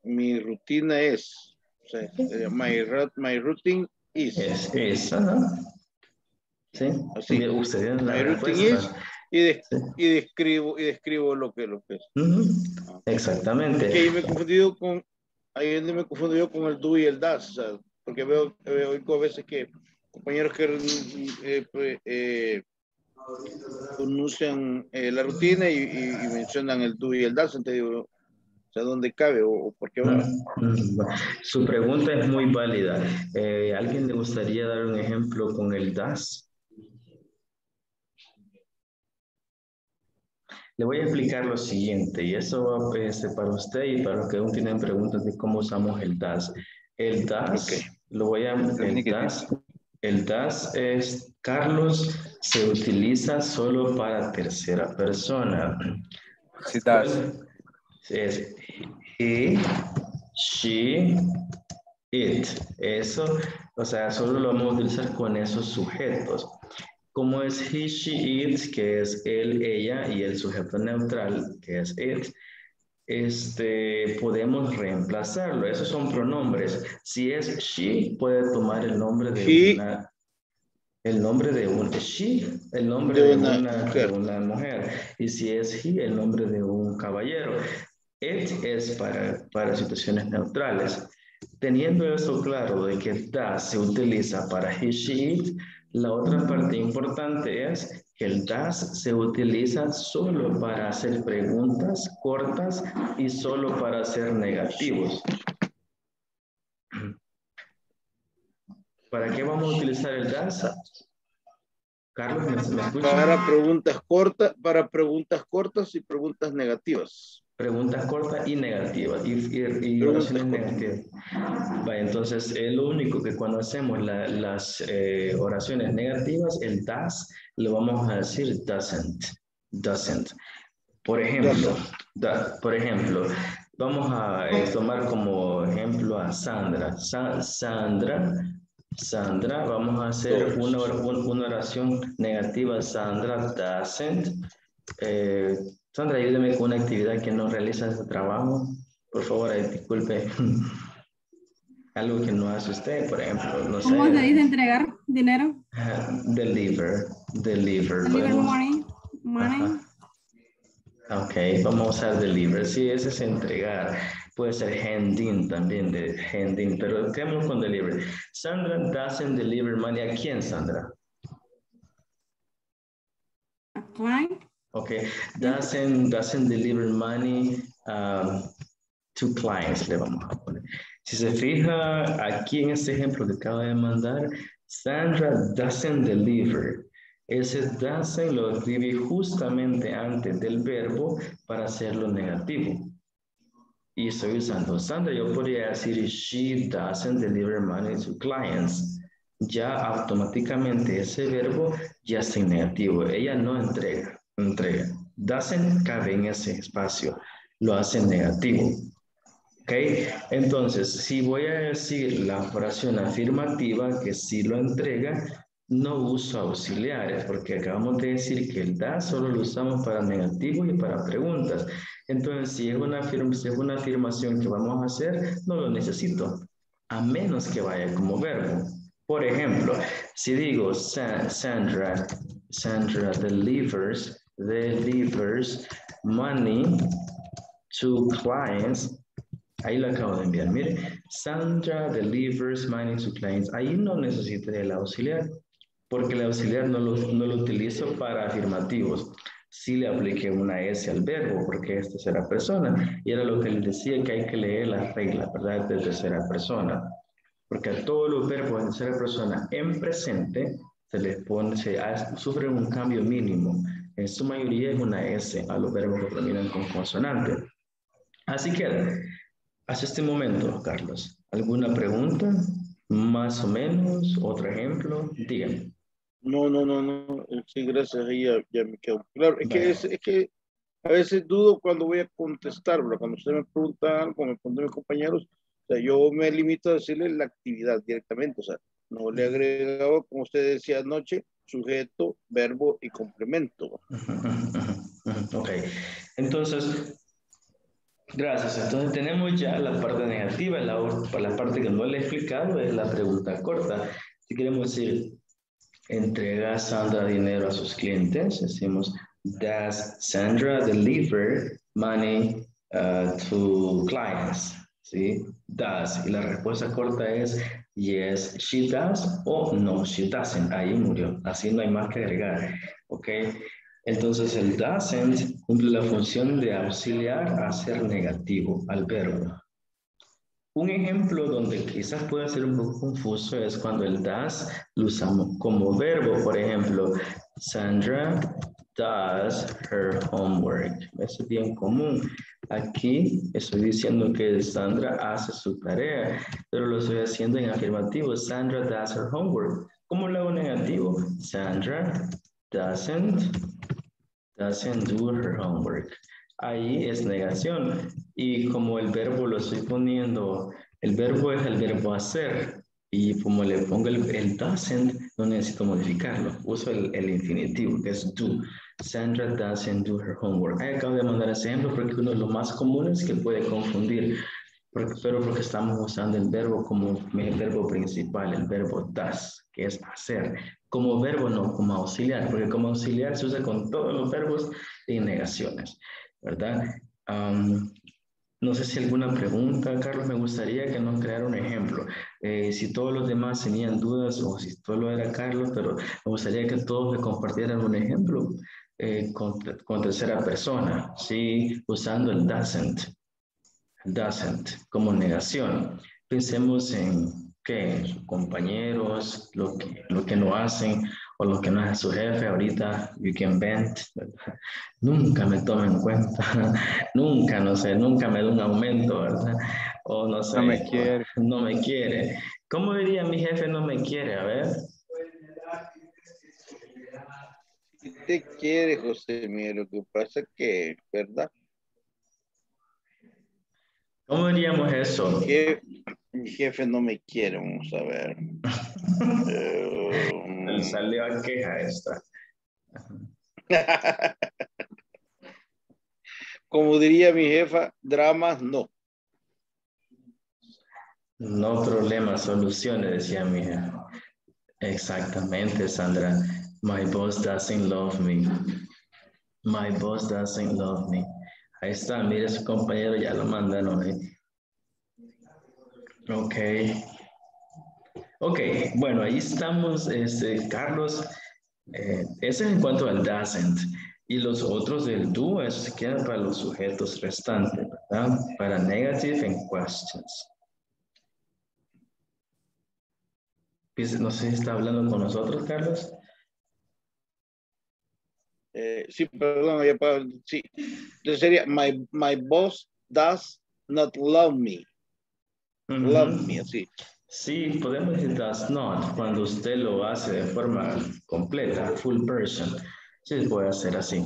mi rutina es, o sea, eh, my, my routine is. Es, es, ajá. Sí, Así. Y usted tiene la respuesta. y, de- Sí. y describo, y describo lo que, lo que es. Ujú, Que Exactamente. ahí me he confundido con, ahí me he confundido con el do y el das, porque veo, veo a veces que compañeros que eh, pues, eh, pronuncian eh, la rutina y, y- y mencionan el do y el das, entonces digo, o sea, ¿dónde cabe o, o por qué va? Su pregunta es muy válida. Eh, ¿Alguien le gustaría dar un ejemplo con el DAS? Le voy a explicar lo siguiente, y eso va pues, para usted y para los que aún tienen preguntas de cómo usamos el DAS. El DAS, lo voy a... El DAS, el DAS es, Carlos, se utiliza solo para tercera persona. Sí, das. Es he, she, it. Eso, o sea, solo lo vamos a utilizar con esos sujetos. Como es he, she, it, que es él, ella, y el sujeto neutral, que es it, este, podemos reemplazarlo. Esos son pronombres. Si es she, puede tomar el nombre de He. una... El nombre de un she, el nombre De de una una, de mujer. una mujer. Y si es he, el nombre de un caballero. It es para, para situaciones neutrales. Teniendo eso claro de que das se utiliza para he, she, it, la otra parte importante es que el das se utiliza solo para hacer preguntas cortas y solo para hacer negativos. ¿Para qué vamos a utilizar el das? Carlos, ¿me? Para preguntas cortas, para preguntas cortas y preguntas negativas. Preguntas cortas y negativas y, y- y Preguntas oraciones negativas. Entonces es lo único que cuando hacemos la- las eh, oraciones negativas, el das, lo vamos a decir doesn't, doesn't. Por ejemplo, da- por ejemplo, vamos a eh, tomar como ejemplo a Sandra. Sa- Sandra, Sandra, vamos a hacer una, una oración negativa. Sandra doesn't. Eh, Sandra, ayúdeme con una actividad que no realiza ese trabajo. Por favor, disculpe. Algo que no hace usted, por ejemplo, no sé. ¿Cómo se dice entregar dinero? Deliver, deliver. Deliver money. Money. Ajá. Ok, vamos a usar deliver. Sí, ese es entregar. Puede ser handing también, de handing, pero quedémonos con deliver. Sandra doesn't deliver money. ¿A quién, Sandra? A client. Okay, doesn't, doesn't deliver money um, to clients, le vamos a poner. Si se fija aquí en este ejemplo que acabo de mandar, Sandra doesn't deliver. Ese doesn't lo escribí justamente antes del verbo para hacerlo negativo. Y estoy usando Sandra, yo podría decir she doesn't deliver money to clients. Ya automáticamente ese verbo ya está en negativo. Ella no entrega, entrega. Doesn't cabe en ese espacio, lo hace negativo. ¿Ok? Entonces, si voy a decir la oración afirmativa que sí lo entrega, no uso auxiliares, porque acabamos de decir que el da solo lo usamos para negativo y para preguntas. Entonces, si es una, si es una afirmación que vamos a hacer, no lo necesito, a menos que vaya como verbo. Por ejemplo, si digo Sa- Sandra, Sandra delivers, delivers money to clients, ahí lo acabo de enviar, mire, Sandra delivers money to clients, ahí no necesito el auxiliar, porque el auxiliar no lo, no lo utilizo para afirmativos. Sí le apliqué una S al verbo, porque es tercera persona, y era lo que les decía que hay que leer las reglas, ¿verdad? De tercera persona. Porque a todos los verbos en tercera persona en presente se les pone, se sufren un cambio mínimo. En su mayoría es una S a los verbos que terminan con consonante. Así que, hasta este momento, Carlos, ¿alguna pregunta? Más o menos, otro ejemplo, díganme. No, no, no, no. eh, Sí, gracias. Ahí ya, ya me quedo. Claro, es que, Vaya. es, es que a veces dudo cuando voy a contestar, ¿verdad? Cuando usted me pregunta algo, me preguntan mis compañeros, o sea, yo me limito a decirle la actividad directamente, o sea, no le agregaba, como usted decía anoche, sujeto, verbo y complemento. Ok, entonces, gracias. Entonces tenemos ya la parte negativa, la, la parte que no le he explicado es la pregunta corta. Si queremos decir, entrega Sandra dinero a sus clientes, decimos, does Sandra deliver money uh, to clients? ¿Sí? Does. Y la respuesta corta es yes, she does o no, she doesn't. Ahí murió. Así no hay más que agregar. ¿Ok? Entonces el doesn't cumple la función de auxiliar a ser negativo al verbo. Un ejemplo donde quizás pueda ser un poco confuso es cuando el does lo usamos como verbo. Por ejemplo, Sandra does her homework. Eso es bien común. Aquí estoy diciendo que Sandra hace su tarea, pero lo estoy haciendo en afirmativo. Sandra does her homework. ¿Cómo lo hago negativo? Sandra doesn't, doesn't do her homework. Ahí es negación. Y como el verbo lo estoy poniendo, el verbo es el verbo hacer. Y como le pongo el, el doesn't, no necesito modificarlo. Uso el, el infinitivo, que es do. Sandra doesn't do her homework. Ahí acabo de mandar ese ejemplo porque uno de los más comunes que puede confundir. Porque, pero porque estamos usando el verbo como el verbo principal, el verbo does, que es hacer. Como verbo no, como auxiliar, porque como auxiliar se usa con todos los verbos y negaciones, ¿verdad? Um, no sé si alguna pregunta, Carlos, me gustaría que nos creara un ejemplo. Eh, si todos los demás tenían dudas o si solo era Carlos, pero me gustaría que todos me compartieran un ejemplo eh, con, con, tercera persona, ¿sí? Usando el doesn't, doesn't como negación. Pensemos en que sus compañeros, lo que, lo que no hacen o lo que no hace su jefe ahorita, you can vent, nunca me toma en cuenta, nunca, no sé, nunca me da un aumento, ¿verdad? O no sé, No me quiere. no me quiere. ¿Cómo diría mi jefe no me quiere? A ver. Te quiere, José, mire, lo que pasa que, ¿verdad? ¿Cómo diríamos eso? Mi jefe no me quiere, vamos a ver. Eh, salió a queja esta. Como diría mi jefa, dramas no. No problemas, soluciones, decía mi jefa. Exactamente, Sandra. My boss doesn't love me. My boss doesn't love me. Ahí está, mire su compañero, ya lo mandaron ahí. Ok. Ok, bueno, ahí estamos, este, Carlos. Eh, ese es en cuanto al doesn't. Y los otros del do, eso se quedan para los sujetos restantes, ¿verdad? Para negative and questions. No sé si está hablando con nosotros, Carlos. Eh, sí, perdón, ya para, sí. Entonces sería, my, my boss does not love me. Love me, así. Sí, podemos decir does not cuando usted lo hace de forma completa, full person. Sí, puede hacer así.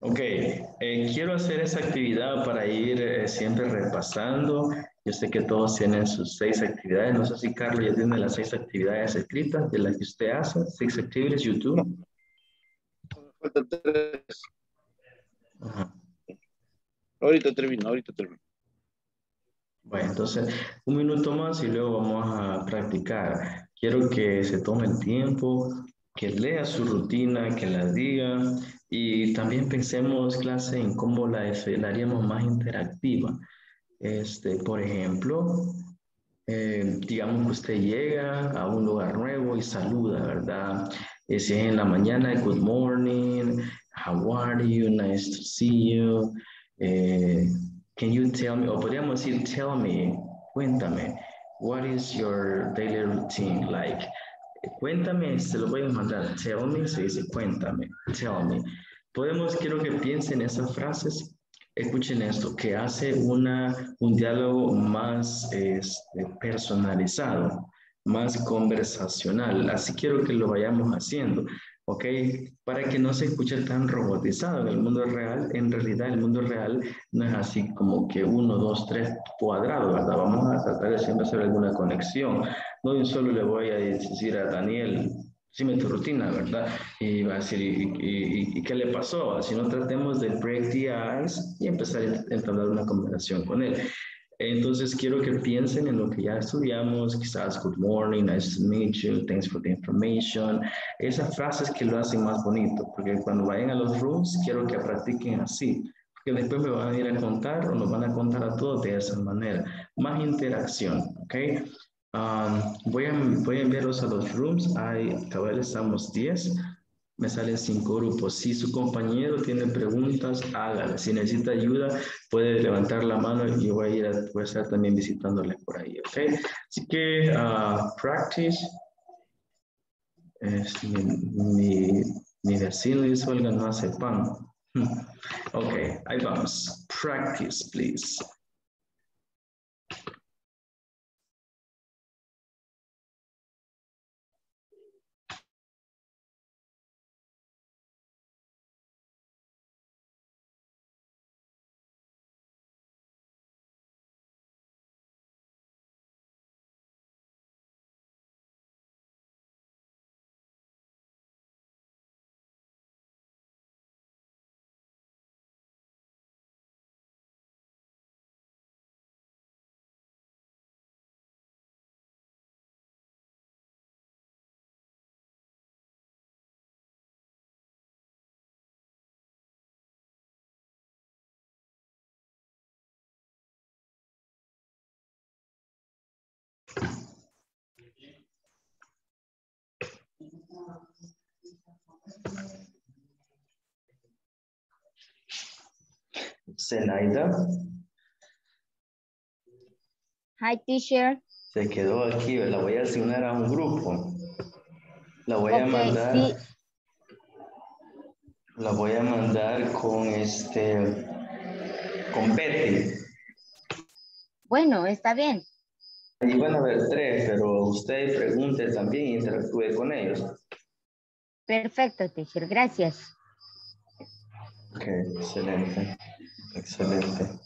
Ok, eh, quiero hacer esa actividad para ir eh, siempre repasando. Yo sé que todos tienen sus seis actividades. No sé si Carlos ya tiene las seis actividades escritas de las que usted hace. Seis actividades YouTube. Faltan tres. -huh. Ahorita termino, ahorita termino. Bueno, entonces un minuto más y luego vamos a practicar. Quiero que se tome el tiempo, que lea su rutina, que la diga y también pensemos, clase, en cómo la, la haríamos más interactiva. Este, por ejemplo, eh, digamos que usted llega a un lugar nuevo y saluda, ¿verdad? Es en la mañana, good morning, how are you, nice to see you. Eh, can you tell me, o podríamos decir, tell me, cuéntame, what is your daily routine like? Cuéntame, se lo voy a mandar. Tell me, se dice cuéntame. Tell me. Podemos, quiero que piensen en esas frases. Escuchen esto, que hace una, un diálogo más este, personalizado. Más conversacional. Así quiero que lo vayamos haciendo. ¿ok? Para que no se escuche tan robotizado. En el mundo real, en realidad el mundo real no es así como que uno, dos, tres cuadrados, ¿verdad? Vamos a tratar de siempre hacer alguna conexión. No un solo le voy a decir a Daniel, me tu rutina, ¿verdad? Y va a decir, ¿y, qué le pasó? Si no tratemos de break the ice y empezar a entablar una conversación con él. Entonces quiero que piensen en lo que ya estudiamos, quizás good morning, nice to meet you, thanks for the information, esas frases que lo hacen más bonito, porque cuando vayan a los rooms quiero que practiquen así, porque después me van a ir a contar o nos van a contar a todos de esa manera, más interacción, ¿ok? Um, voy, a, voy a enviarlos a los rooms, hay, cabal estamos 10, me salen cinco grupos. Si su compañero tiene preguntas, hágale. Si necesita ayuda, puede levantar la mano y yo voy a ir a, voy a estar también visitándole por ahí, ¿ok? Así que, uh, practice. Es, mi, mi, mi, vecino dice, Olga, no hace pan. ok, ahí vamos. Practice, please. Zenaida. Hi, teacher. Se quedó aquí, la voy a asignar a un grupo. La voy a mandar. La voy a mandar con este, con Betty. Bueno, está bien. Y van a haber tres, pero usted pregunte también y interactúe con ellos. Perfecto, teacher. Gracias. Ok, excelente. Excelente.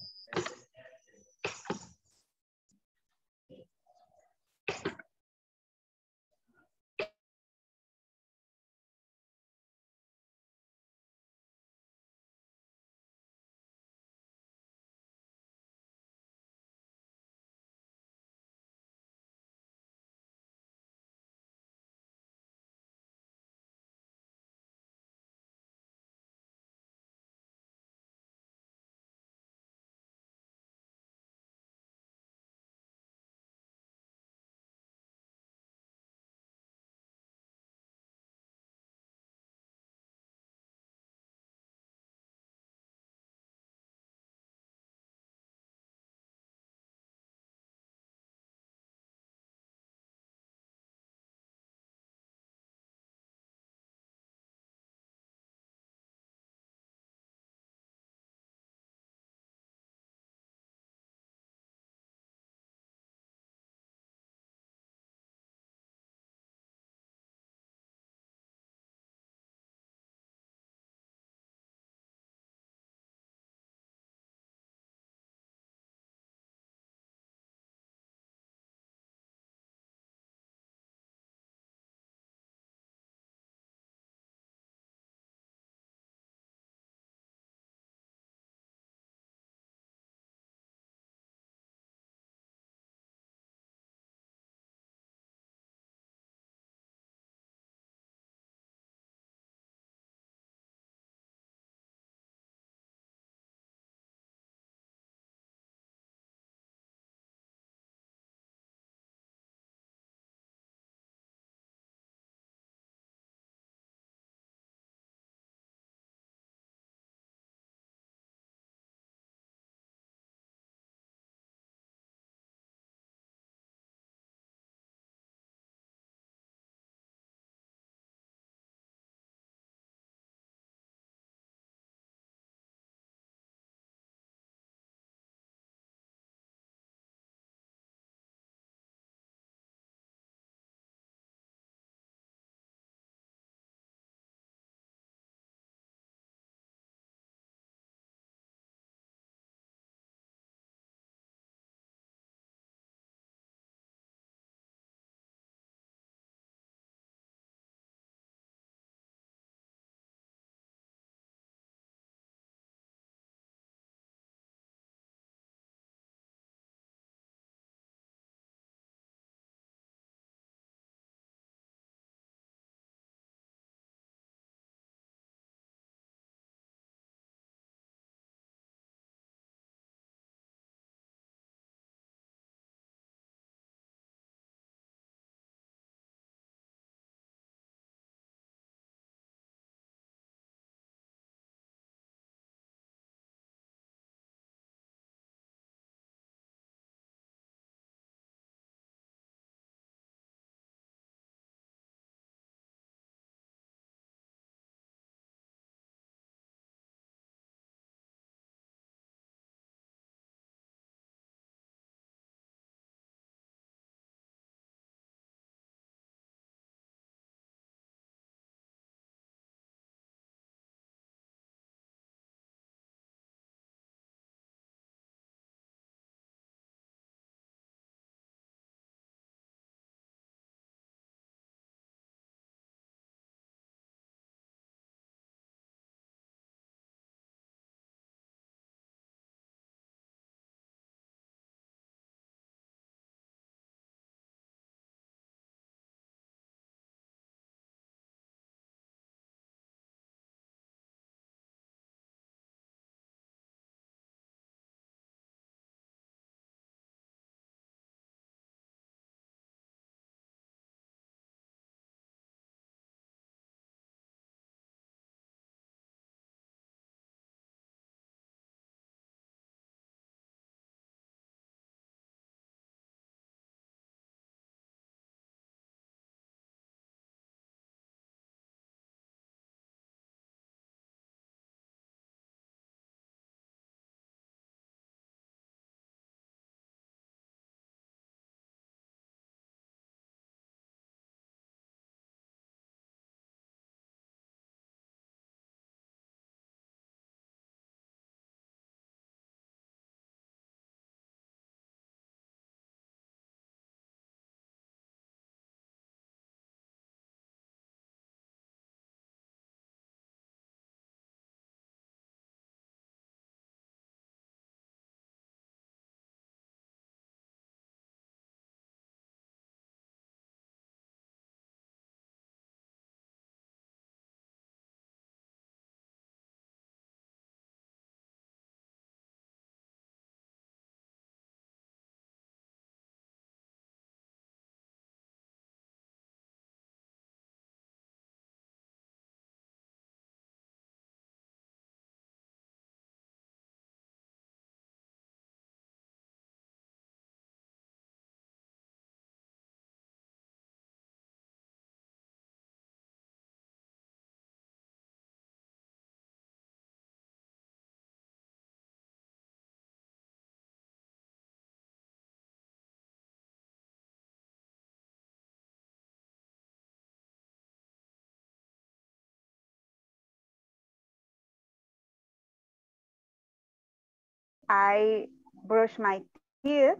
I brush my teeth.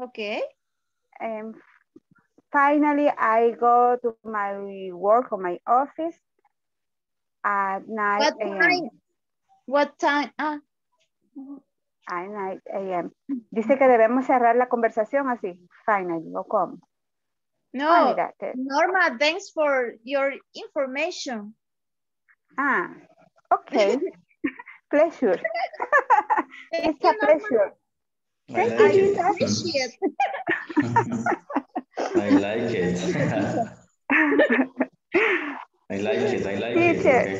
Okay. And finally, I go to my work or my office at 9 What time? What time? Ah, At 9 a.m. Dice que debemos cerrar la conversación así. Finally, ¿o cómo? Ah, no. que- Norma, thanks for your information. Ah, okay. pleasure. It's a pleasure. I Thank like you, it. I like it. I like it, I like it. Okay.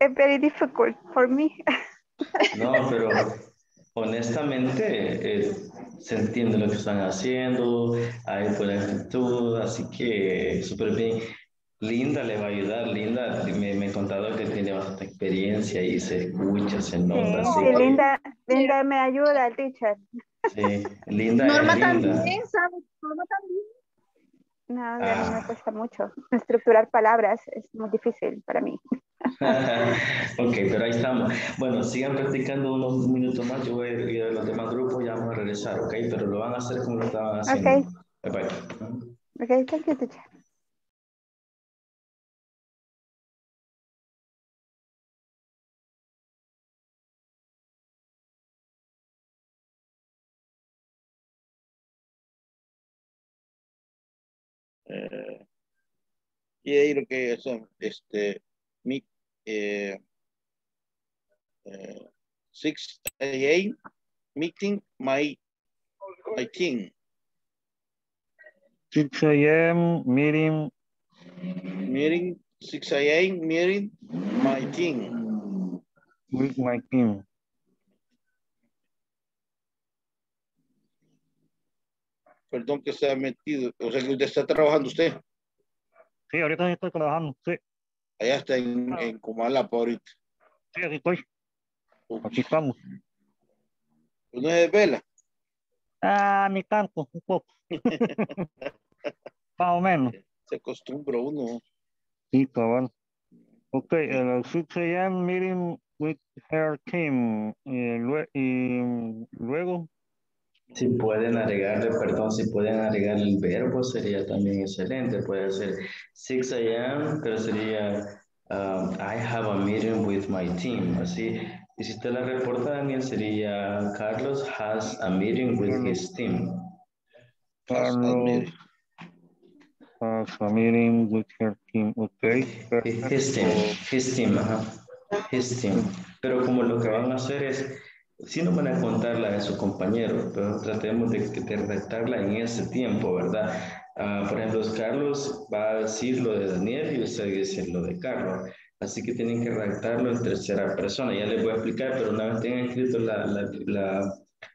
It's very difficult for me. No, pero honestamente eh, se entiende lo que están haciendo, hay buena actitud, así que súper bien. Linda le va a ayudar, Linda me, me ha contado que tiene bastante experiencia y se escucha, se nota, sí, Linda, Linda me ayuda, el teacher. sí, Linda Norma es linda. también, ¿sabes? Norma también. No, ya no Ah. me cuesta mucho. Estructurar palabras es muy difícil para mí. ok, pero ahí estamos. Bueno, sigan practicando unos minutos más. Yo voy a ir a los demás grupos, ya vamos a regresar, ok, pero lo van a hacer como lo estaban haciendo. Ok. Bye bye. Okay, thank you, teacher. Y ahí lo que son, este, mi, eh, eh, 6 a.m. meeting my, my team. 6 a.m. meeting. Meeting, 6 a.m. meeting my team. with my team. Perdón que se ha metido, o sea que usted está trabajando usted. Sí, ahorita sí estoy trabajando, sí. Allá está en, en Comalapa ahorita. Sí, aquí estoy. Aquí estamos. ¿No es de vela? Ah, ni tanto, un poco. Más o menos. Se acostumbra uno. Sí, cabal. Ok, el 6 a.m. meeting with her team. Y, lue- y luego, Si pueden agregarle, perdón, si pueden agregar el verbo sería también excelente. Puede ser 6 a.m., pero sería um, I have a meeting with my team. Así, y si usted la reporta, Daniel, sería Carlos has a meeting with his team. Carlos has a meeting with her team. Ok, His team, his team, ajá. His team. Pero como lo que van a hacer es, si no van a contar la de su compañero, pero tratemos de, de redactarla en ese tiempo, ¿verdad? Ah, por ejemplo, Carlos va a decir lo de Daniel y usted va a decir lo de Carlos. Así que tienen que redactarlo en tercera persona. Ya les voy a explicar, pero una vez tengan escrito la, la, la,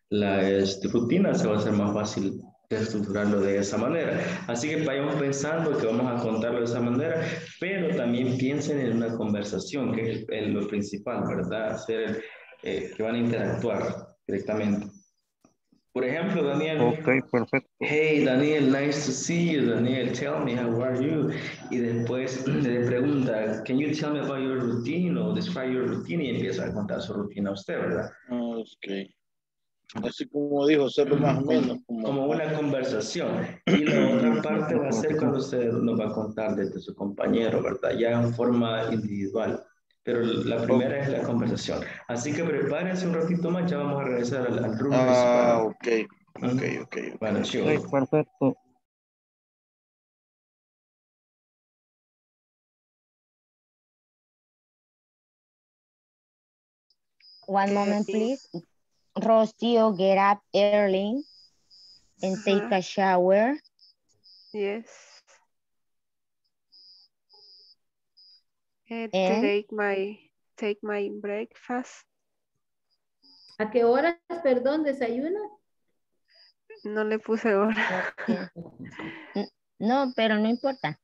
la, este, rutina, se va a hacer más fácil estructurarlo de esa manera. Así que vayamos pensando que vamos a contarlo de esa manera, pero también piensen en una conversación, que es el- el- lo principal, ¿verdad? Hacer, eh, que van a interactuar directamente. Por ejemplo, Daniel. Ok, perfecto. Hey, Daniel, nice to see you. Daniel, tell me, how are you? Y después le pregunta, can you tell me about your routine or describe your routine? Y empieza a contar su rutina a usted, ¿verdad? Ok. Así como dijo, hacerlo más o menos. Como, Como una conversación. Y la otra parte va a ser cuando usted nos va a contar desde su compañero, ¿verdad? Ya en forma individual. Pero la primera es la conversación. Así que prepárense un ratito más, ya vamos a regresar al, al room Ah, ok. Ok, ok. Bueno, perfecto. One moment, please. Rocio, get up early and take a shower. Yes. And And? take my take my breakfast. ¿A qué hora, perdón, desayuna? No le puse hora. No, pero no importa.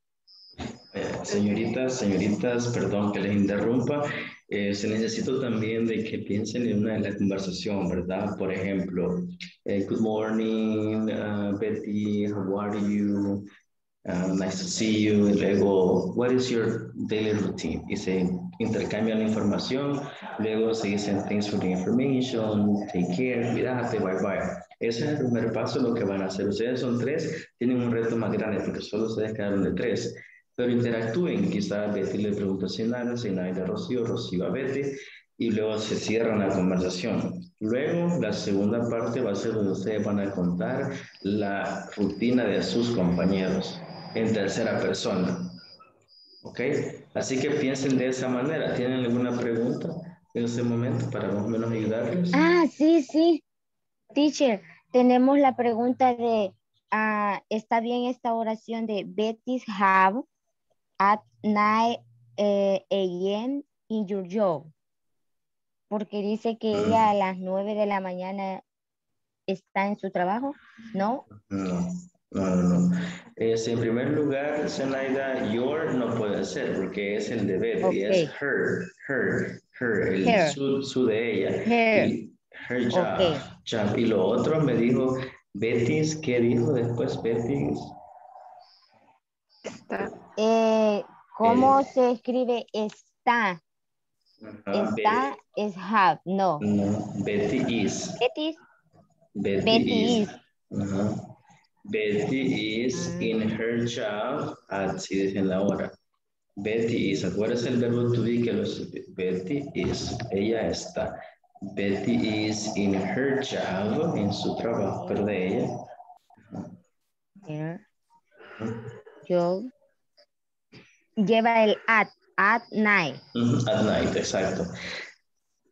Eh, señoritas, señoritas, perdón que les interrumpa. Eh, se necesito también de que piensen en una de la conversación, ¿verdad? Por ejemplo, eh, good morning, uh, Betty, how are you? Nice to see you, y luego, what is your daily routine? Y se intercambian la información, luego se dicen, thanks for the information, take care, cuídate, bye bye. Ese es el primer paso, lo que van a hacer. Ustedes son tres, tienen un reto más grande porque solo ustedes quedaron de tres. Pero interactúen, quizás Betty le pregunta a Sinara, Sinara a Rocío, Rocío a Betty, y luego se cierra la conversación. Luego, la segunda parte va a ser donde ustedes van a contar la rutina de sus compañeros en tercera persona. ¿Ok? Así que piensen de esa manera. ¿Tienen alguna pregunta en este momento para más o menos ayudarles? Ah, sí, sí. Teacher, tenemos la pregunta de, ah, ¿está bien esta oración de Betty's have at 9 eh, a.m. in your job? Porque dice que ella a las 9 de la mañana está en su trabajo, ¿no? No, no, no. no. Es, en primer lugar, Zenaida, your no puede ser porque es el de Betty, es Ok. her, her, her, el Her. Su, su de ella. Her. Y her job, job. Y lo otro me dijo, Betty's, ¿qué dijo después Betty's? Eh, ¿Cómo se escribe está? Ajá, Está es have, no. Betty- no, Betty is. Betty, Betty, Betty is. Ajá. Betty is in her job at, si dicen la hora. Betty is, acuérdense el verbo to be que los, Betty is, ella está. Betty is in her job, en su trabajo, pero de ella. here, job. Lleva el at, at night. At night, exacto.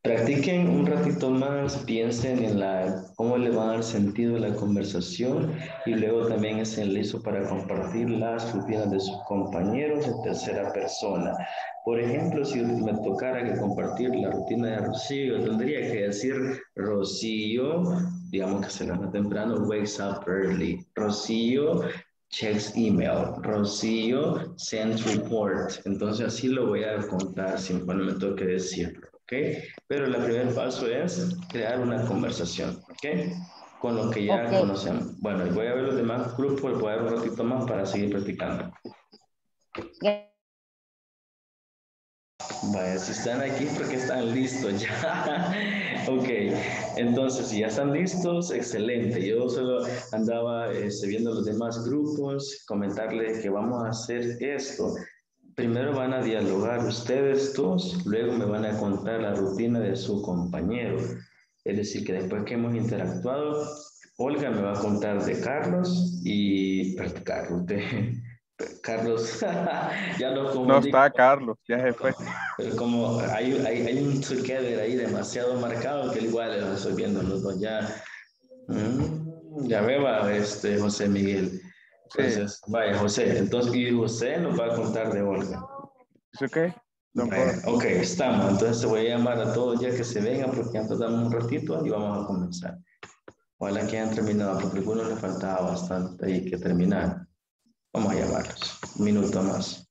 Practiquen un ratito más, piensen en la, cómo le va a dar sentido a la conversación y luego también estén listos para compartir las rutinas de sus compañeros en tercera persona. Por ejemplo, si me tocara que compartir la rutina de Rocío, tendría que decir Rocío, digamos que se levanta temprano, wakes up early. Rocío checks email. Rocío sends report. Entonces así lo voy a contar sin cuando me toque decirlo, ¿ok? Pero el primer paso es crear una conversación, ¿ok? Con lo que ya Ok. conocemos. Bueno, y voy a ver los demás grupos, voy a dar un ratito más para seguir practicando. Vaya, si están aquí es porque están listos ya. ok, entonces si ya están listos, excelente. Yo solo andaba este, viendo los demás grupos, comentarles que vamos a hacer esto. Primero van a dialogar ustedes dos, luego me van a contar la rutina de su compañero. Es decir, que después que hemos interactuado, Olga me va a contar de Carlos y Carlos, de Carlos, ya lo No confundí. está Carlos, ya se fue. Pero como hay, hay, hay un together ahí demasiado marcado que igual lo estoy viendo los dos ya. Mm, ya veo este José Miguel. Entonces, vaya José, entonces y José nos va a contar de Olga. ¿Es ok? Vaya, ok, estamos. Entonces te voy a llamar a todos ya que se vengan porque ya damos un ratito y vamos a comenzar. Ojalá que hayan terminado porque a algunos les faltaba bastante ahí que terminar. Vamos a llamarlos. Un minuto más.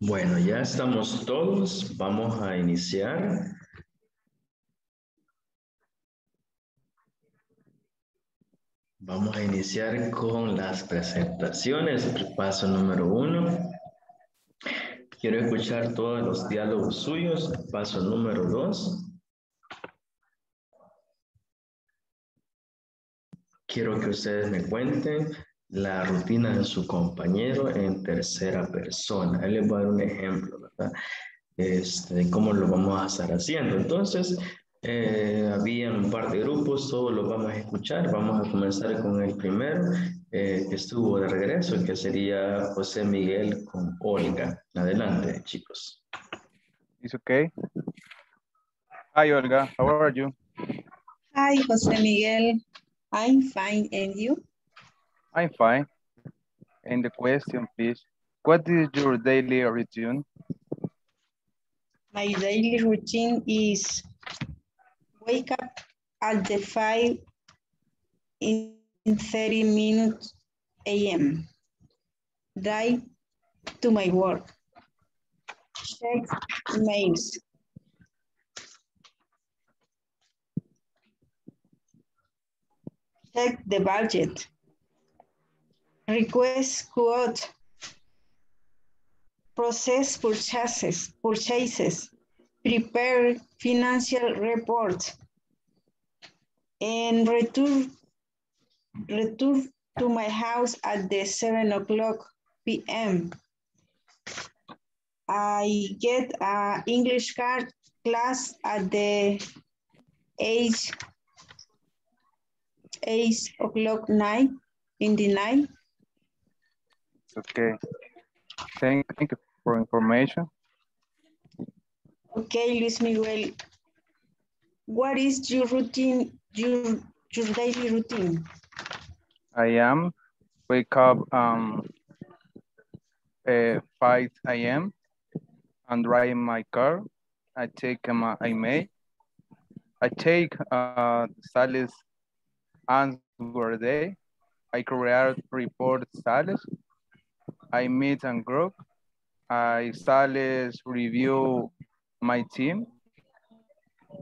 Bueno, ya estamos todos. Vamos a iniciar. Vamos a iniciar con las presentaciones. Paso número uno. Quiero escuchar todos los diálogos suyos. Paso número dos. Quiero que ustedes me cuenten la rutina de su compañero en tercera persona. Ahí les voy a dar un ejemplo, ¿verdad? Este, cómo lo vamos a estar haciendo. Entonces, eh, había un par de grupos, todos los vamos a escuchar. Vamos a comenzar con el primero, eh, que estuvo de regreso, que sería José Miguel con Olga. Adelante, chicos. It's okay. Hi, Olga. How are you? Hi, José Miguel. I'm fine, and you? I'm fine. And the question, please. What is your daily routine? My daily routine is wake up at the 5 in 30 minutes a.m. Drive to my work. Check emails. Check the budget. Request quote. Process purchases, purchases. Prepare financial reports. And return, return to my house at the 7 o'clock p.m. I get a English card class at the age eight o'clock night in the night. Okay. Thank, thank you for information. Okay, Luis Miguel. What is your routine, your, your daily routine? I am wake up um uh, 5 a.m. and drive my car. I take my email. I take uh sales answer day. I create report sales. I meet and group. I sales review my team.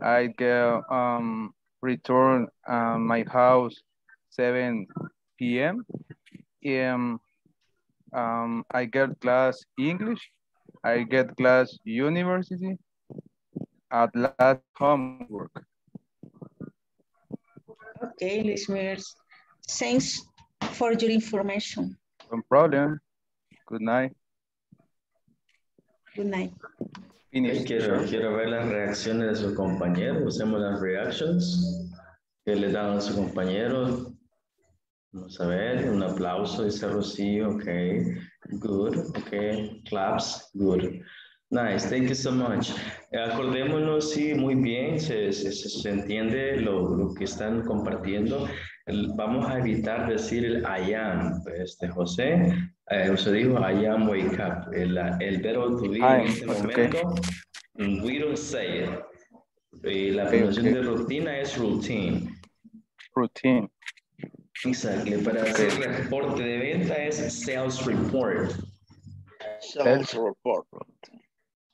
I get um return uh, my house 7 p.m. Um, um, I get class English. I get class university. At last homework. Okay, listeners. Thanks for your information. No problem. Good night. Good night. Quiero, quiero ver las reacciones de sus compañeros. Usemos las reactions que le dan a su compañero. Vamos a ver, un aplauso, dice Rocío, ok, good, ok, claps, good. Nice, thank you so much. Acordémonos, sí, muy bien, se, se, se- se entiende lo, lo que están compartiendo. El- vamos a evitar decir el I am, este, José. Eh, usted dijo I am wake up. El, el verbo to be en este momento, we don't say it. Y la Ok, pronunciación ok. de rutina es routine. Routine. Exacto. Para hacer reporte de venta es sales report. Sales report.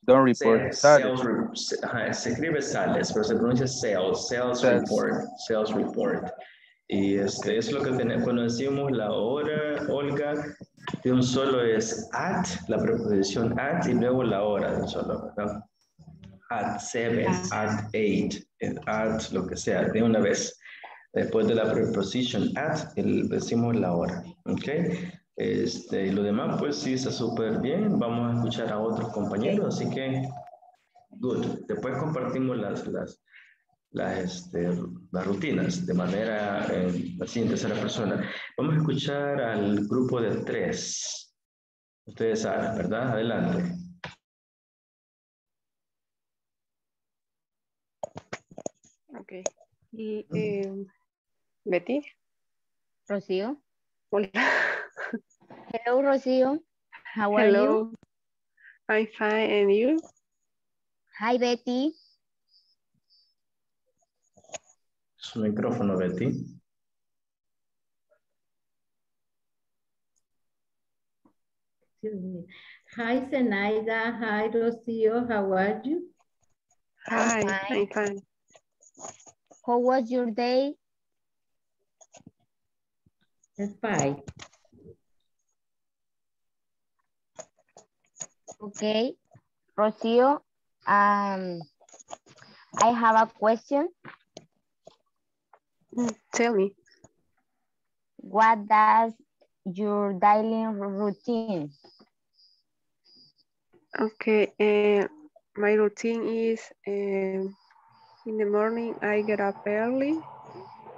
Don't report Se- sales. sales re- se- ajá, se escribe sales, pero se pronuncia sales, sales Sales. report, sales report. Y este es lo que tenemos, cuando decimos la hora, Olga, de un solo es at, la preposición at, y luego la hora de un solo, ¿verdad? At seven, at eight, at lo que sea, de una vez. Después de la preposición at, el- decimos la hora, ¿ok? Este, y lo demás, pues sí, está súper bien. Vamos a escuchar a otros compañeros, así que, good. Después compartimos las, las, las, este, las rutinas de manera, eh, así en tercera persona. Vamos a escuchar al grupo de tres. Ustedes saben, ¿verdad? Adelante. Ok. Y eh, Betty. Rocío. Hola. Hello, Rocío. How are you? Hello. I'm fine, and you? Hi, Betty. Su micrófono, Betty. Excuse me. Hi, Zenaida. Hi, Rocio. How are you? Hi, fine. I'm fine. How was your day? It's fine. Okay. Rocio, um, I have a question. Mm, Tell me. What does your daily routine? Okay, uh, my routine is um, in the morning I get up early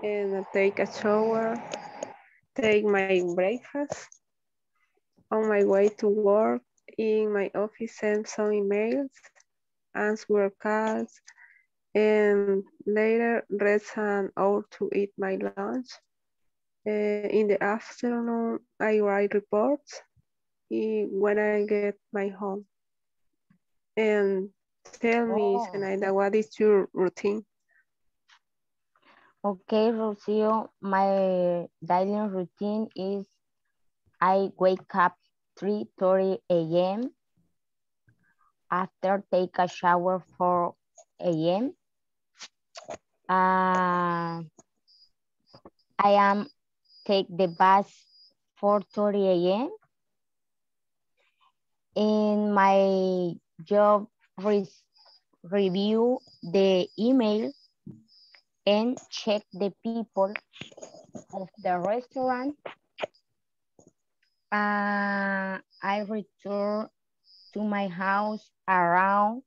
and I take a shower, take my breakfast. On my way to work, in my office, send some emails, answer calls, and later rest an hour to eat my lunch. Uh, in the afternoon, I write reports when I get my home. And tell me, Oh. Zenaida, what is your routine? Okay, Rocio, my daily routine is I wake up 3.30 a.m. After take a shower 4 a.m. Uh, I am take the bus 4.30 a.m. In my job re review the email and check the people of the restaurant. Uh, I return to my house around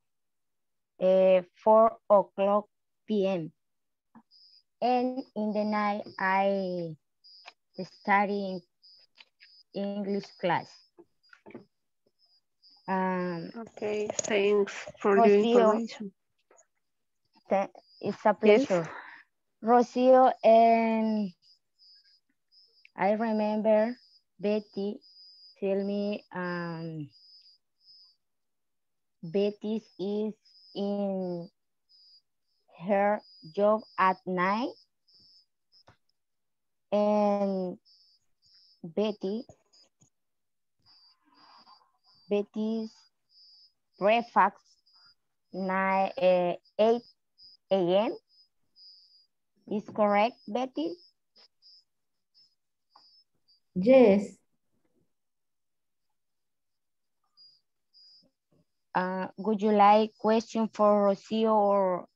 uh, 4 o'clock p.m. And in the night, I study English class. Um, Okay, thanks for your Rocio. information. It's a Yes. pleasure. Rocio, and I remember Betty tell me um, Betty is in her job at night. And Betty, Betty's breakfast nine, uh, 8 a.m. Is correct, Betty? Yes. Uh, would you like question for Rocio or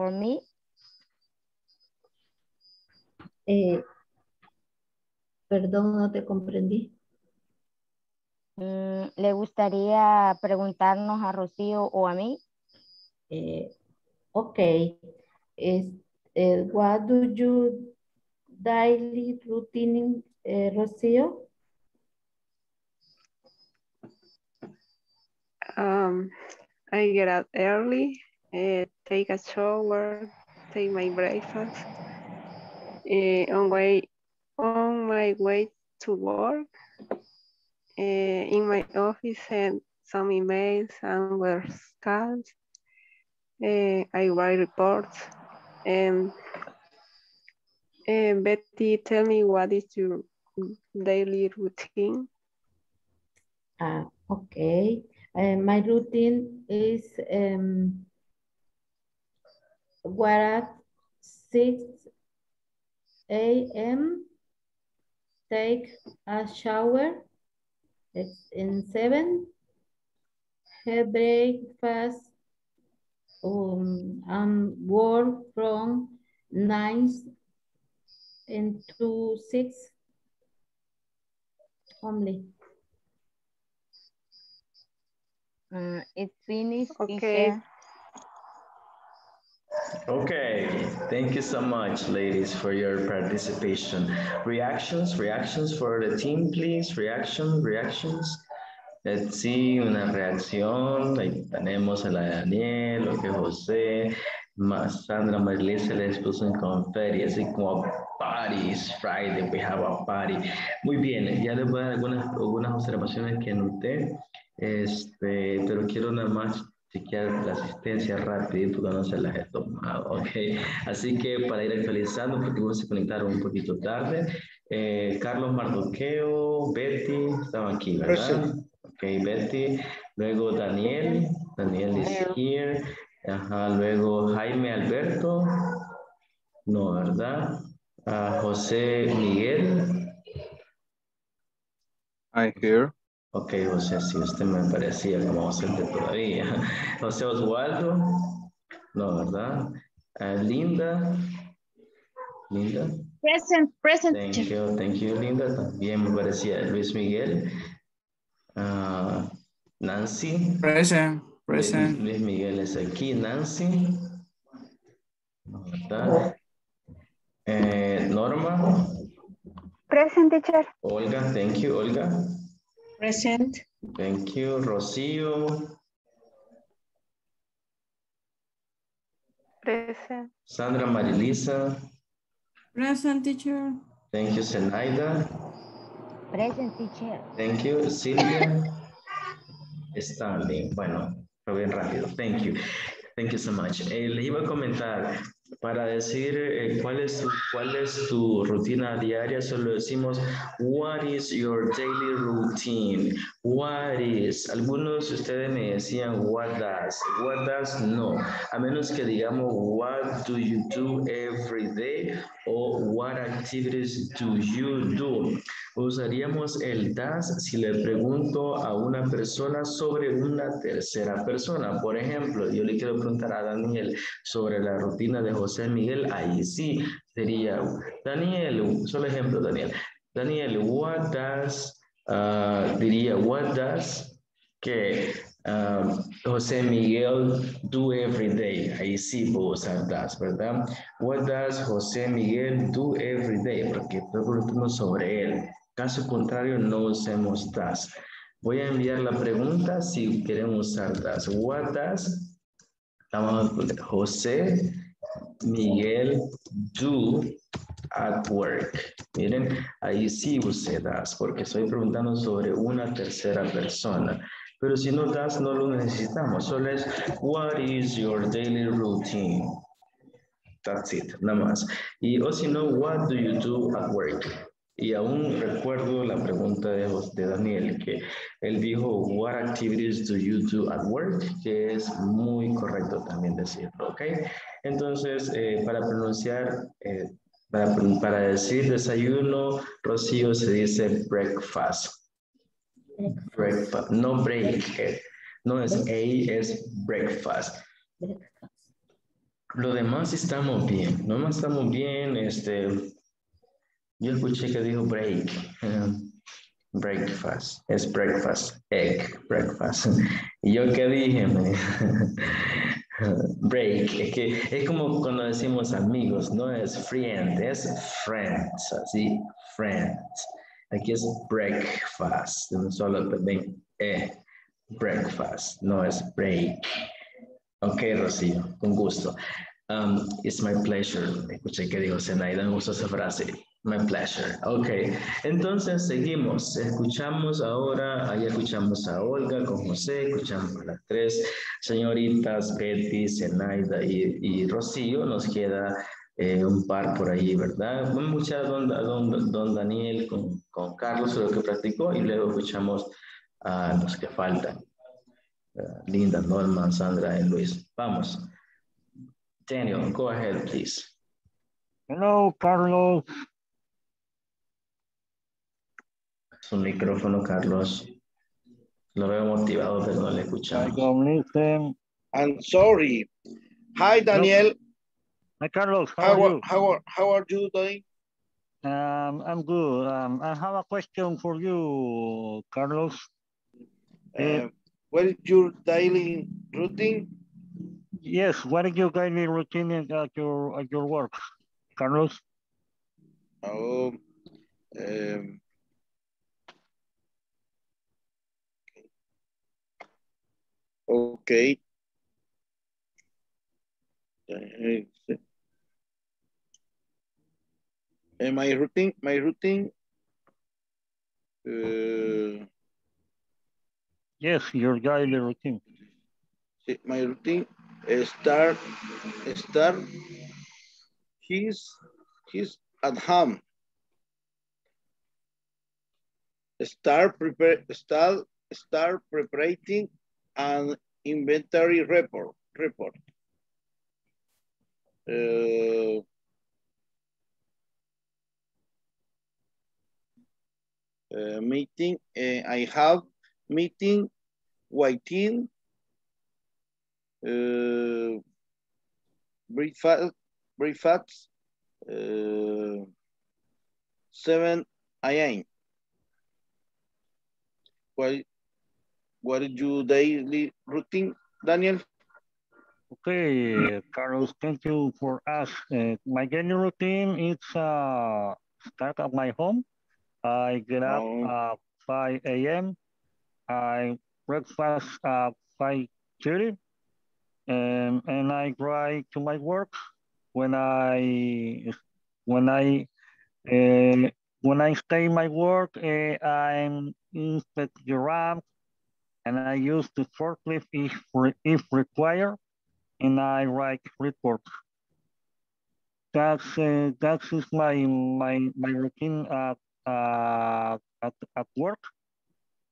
for me? Eh, perdón, no te comprendí. Mm, ¿Le gustaría preguntarnos a Rocío o a mí? Eh, okay. Is, eh, what do you daily routine, eh, Rocío? Um, I get up early, uh, take a shower, take my breakfast. Uh, on way on my way to work, uh, in my office, send some emails and work calls. Uh, I write reports. And uh, Betty, tell me what is your daily routine? Ah, okay. Uh, my routine is um, where at 6 a.m. take a shower. It's in 7. Have breakfast um, and work from 9 and to 6 only. Uh, it finished, Okay. Okay, thank you so much, ladies, for your participation. Reactions, reactions for the team, please. Reaction, reactions. Let's see, una reacción. Ahí tenemos a la Daniel, lo que José, Ma- Sandra Marilyn se les puso en confetti, así como party, Friday, we have a party. Muy bien, ya les voy a dar algunas, algunas observaciones que anoté, este, pero quiero nada más chequear la asistencia rapidito porque no se las he tomado, ok. Así que para ir actualizando, porque se conectaron un poquito tarde, eh, Carlos Mardoqueo, Betty, estaban aquí, ¿verdad? Present. Ok, Betty, luego Daniel, Daniel is here, ajá, luego Jaime Alberto, no, ¿verdad? Ah, José Miguel, I hear. Ok, José, si usted me parecía como ausente todavía. José Oswaldo. No, ¿verdad? Ah, Linda. Linda. Present, present. Thank you, thank you, Linda. También me parecía Luis Miguel. Ah, Nancy. Present, present. Luis Miguel es aquí. Nancy. No, ¿verdad? Eh, Norma. Present teacher. Olga, thank you, Olga. Present. Thank you, Rocío. Present. Sandra Marilisa. Present teacher. Thank you, Zenaida. Present teacher. Thank you, Silvia. Stanley. Bueno, fue bien rápido. Thank you. Thank you so much. Eh, le iba a comentar, para decir eh, cuál, es, tu- cuál es tu rutina diaria, solo decimos, what is your daily routine? What is? Algunos de ustedes me decían, what does? What does? No. A menos que digamos, what do you do every day? O what activities do you do? Usaríamos el does si le pregunto a una persona sobre una tercera persona. Por ejemplo, yo le quiero preguntar a Daniel sobre la rutina de José Miguel. Ahí sí sería, Daniel, solo ejemplo, Daniel. Daniel, what does, ah, diría, what does que ah, José Miguel do every day? Ahí sí puedo usar does, ¿verdad? What does José Miguel do every day? Porque preguntamos sobre él. Caso contrario, no usemos does. Voy a enviar la pregunta si quieren usar does. What does José Miguel do at work. Miren, ahí sí usé das porque estoy preguntando sobre una tercera persona. Pero si no das, no lo necesitamos. Solo es, what is your daily routine? That's it, nada más. Y o si no, what do you do at work? Y aún recuerdo la pregunta de, de Daniel, que él dijo, what activities do you do at work? Que es muy correcto también decirlo, ¿ok? Entonces, eh, para pronunciar, eh, para, para decir desayuno, Rocío se dice breakfast. Breakfast, no break. eh, No es A, es breakfast. Lo demás estamos bien, lo demás estamos bien, este, yo escuché que dijo break, eh, breakfast, es breakfast, egg, breakfast. ¿Y yo qué dije? Break, es que es como cuando decimos amigos, no es friend, es friends, así, friends. Aquí es breakfast, solo ven, eh, breakfast, no es break. Ok, Rocío, con gusto. Um, it's my pleasure. Escuché que dijo Zenaida, me gustó esa frase. My pleasure. Ok, entonces seguimos. Escuchamos ahora, ahí escuchamos a Olga con José, escuchamos a las tres señoritas, Betty, Zenaida y, y Rocío. Nos queda eh, un par por ahí, ¿verdad? Vamos a escuchar don, don, don Daniel con, con Carlos, lo que practicó, y luego escuchamos a los que faltan. Uh, Linda, Norman, Sandra, and Luis. Vamos. Daniel, go ahead, please. Hello, Carlos. Su micrófono, Carlos. Lo veo motivado, pero no le I escuchamos. don't listen. I'm sorry. Hi, Daniel. Hi, Carlos. How, How, are you? how, are, how are you doing? Um, I'm good. Um, I have a question for you, Carlos. Uh, what is your daily routine? Yes, what is your daily routine at your at your work, Carlos? Oh, um, okay. Uh, uh, my routine, my routine. Uh, Yes, your daily routine. My routine start start he's he's at home start prepare start start preparing an inventory report report Uh, uh, meeting uh, I have meeting, waiting, uh, breakfast, breakfast, uh, 7 a.m. What, what is your daily routine, Daniel? Okay, Carlos, thank you for us. Uh, my daily routine is uh, start at my home. I get up Oh. at 5 a.m. I breakfast at 5.30 and, and I drive to my work. When I when I uh, when I stay my work, uh, I'm inspect the ramp and I use the forklift if, if required and I write reports. That's uh, that is my my my routine at uh, at at work,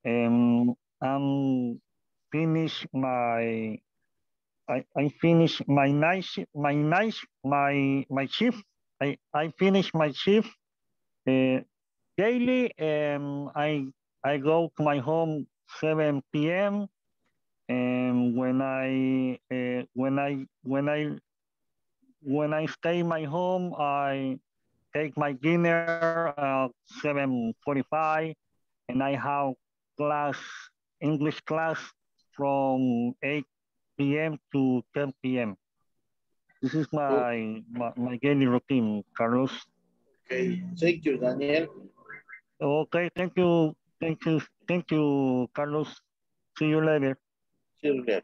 and I'm finish my I I finish my night my night my my shift. I I finish my shift uh, daily, and I I go to my home 7 p.m. And when I uh, when I when I when I stay my home, I take my dinner at 7.45 and I have class, English class from 8 p.m. to 10 p.m. This is my, oh. my, my daily routine, Carlos. Okay, thank you, Daniel. Okay, thank you, thank you, thank you, Carlos. See you later. See you later.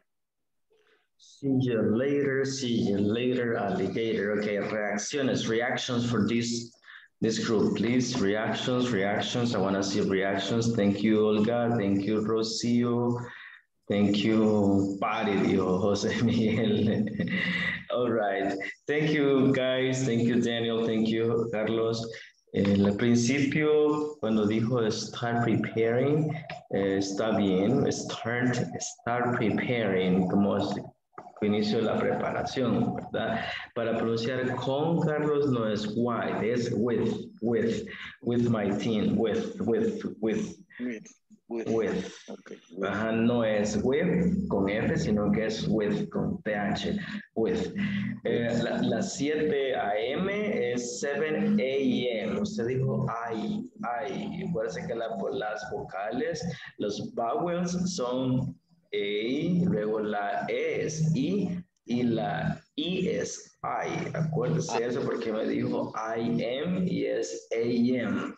See you later, see you later, alligator. Okay, reacciones, reactions for this this group, please. Reactions, reactions. I want to see reactions. Thank you, Olga. Thank you, Rocio. Thank you, Pari, dijo Jose Miguel. All right. Thank you, guys. Thank you, Daniel. Thank you, Carlos. Eh, al principio, cuando dijo start preparing, eh, está bien. Start, start preparing, como inicio de la preparación, ¿verdad? Para pronunciar con Carlos no es why, es with, with, with my team, with, with, with, With, with. with. Okay. Ajá, no es with con F, sino que es with con TH, with. Eh, la- las 7 a.m. es 7 a.m. Usted dijo I, I. Acuérdese que la- las vocales, los vowels son A, luego la E es I y la I es I. Acuérdese eso porque me dijo I am y es AM.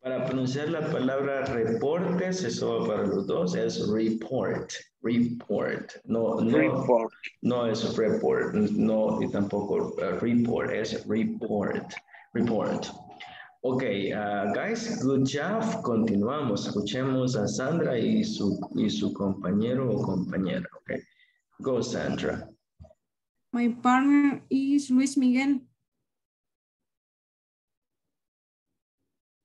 Para pronunciar la palabra reportes, eso va para los dos, es report, report. No, no, Report. no es report, no, y tampoco uh, report, es report, report. Ok, uh, guys, good job. Continuamos. Escuchemos a Sandra y su, y su compañero o compañera. Ok, go Sandra. My partner is Luis Miguel.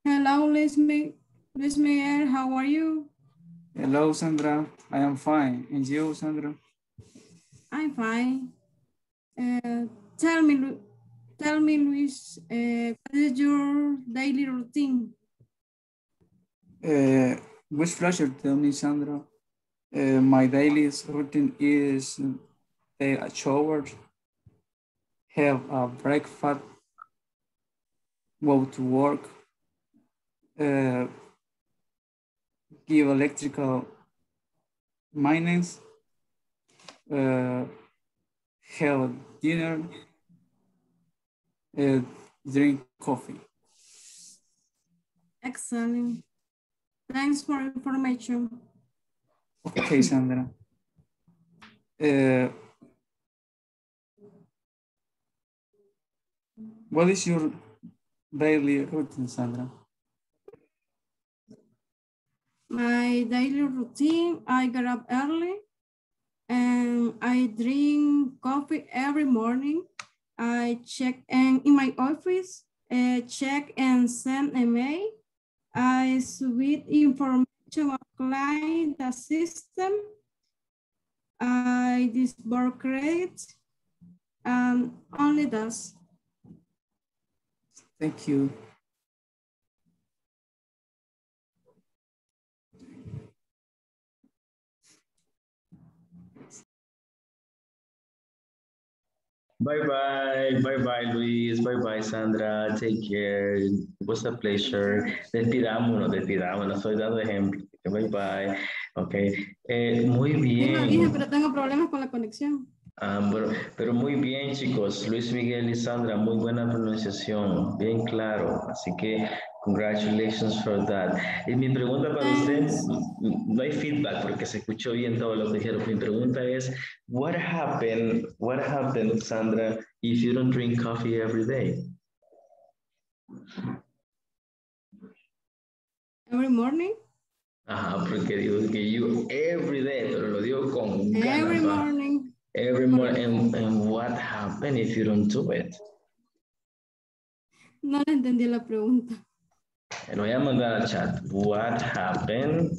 Hello, Luis, Mi- Luis Miguel. How are you? Hello, Sandra. I am fine. And you, Sandra? I'm fine. Uh, tell me, Lu- tell me, Luis, uh, what is your daily routine? Uh, with pleasure, tell me, Sandra. Uh, my daily routine is take a shower, have a breakfast, go to work, uh, give electrical maintenance, uh, have dinner, uh, drink coffee. Excellent. Thanks for information. Okay, Sandra. Uh, what is your daily routine, Sandra? My daily routine, I get up early and I drink coffee every morning. I check and in my office, uh, check and send email. I submit information of client the system. I disburse credit and only does. Thank you. Bye bye, bye bye Luis, bye bye Sandra, take care, it was a pleasure. Despidámonos, despidámonos, estoy dando ejemplo. Bye bye, ok. Eh, muy lo bien. dije, pero tengo problemas con la conexión. Ah, bueno, pero muy bien, chicos. Luis Miguel y Sandra, muy buena pronunciación, bien claro. Así que, congratulations for that. Y mi pregunta para usted, mm, no hay feedback porque se escuchó bien todo lo que dijeron. Mi pregunta es, what happened, what happened, Sandra, if you don't drink coffee every day? Every morning, Ajá, porque digo que you every day, pero lo digo con ganas, every morning. Every morning, and, and what happened if you don't do it? No le entendí la pregunta. Lo voy a mandar al chat. What happened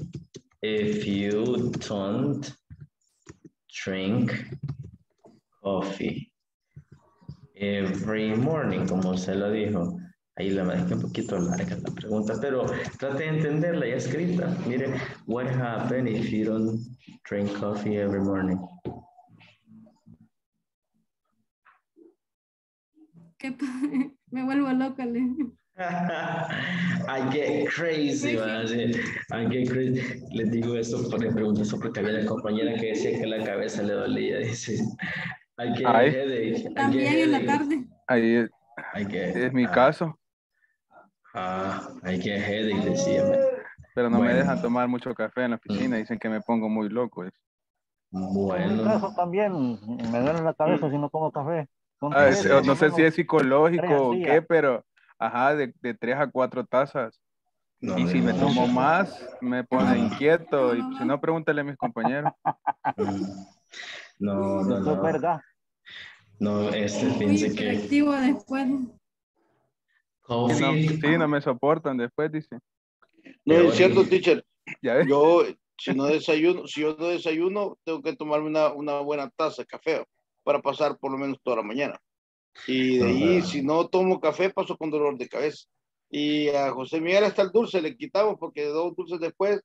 if you don't drink coffee every morning, como se lo dijo? Ahí la verdad es que un poquito larga la pregunta, pero trate de entenderla ya escrita. Mire, what happened if you don't drink coffee every morning? ¿Qué pa- Me vuelvo loca. Le. I get crazy, man. sí. I get crazy. Les digo eso, por- les pregunto eso porque había una compañera que decía que la cabeza le dolía. Dice, I get Ay. headache. I get También en la tarde. Ahí es, I get, es mi ah, caso, Ah, I get headache, decía. man. pero no me Bueno. dejan tomar mucho café en la oficina. Dicen que me pongo muy loco. es. En mi Bueno, caso también me duele la cabeza si no tomo café. Ah, es- no sé si es psicológico o qué, pero ajá, de, de tres a cuatro tazas. no, Y si me no, tomo no. más, me pone inquieto. Y si no, pregúntale a mis compañeros. No, no, Eso es no. verdad. No, este, Muy fíjense que después. Sí, no, sí, me soportan después, dice. No, es cierto, teacher. Ya ves. Yo, si no desayuno, si yo no desayuno, tengo que tomarme una, una buena taza de café para pasar por lo menos toda la mañana. Y de ahí, Ajá. si no tomo café, paso con dolor de cabeza. Y a José Miguel hasta el dulce le quitamos porque dos dulces después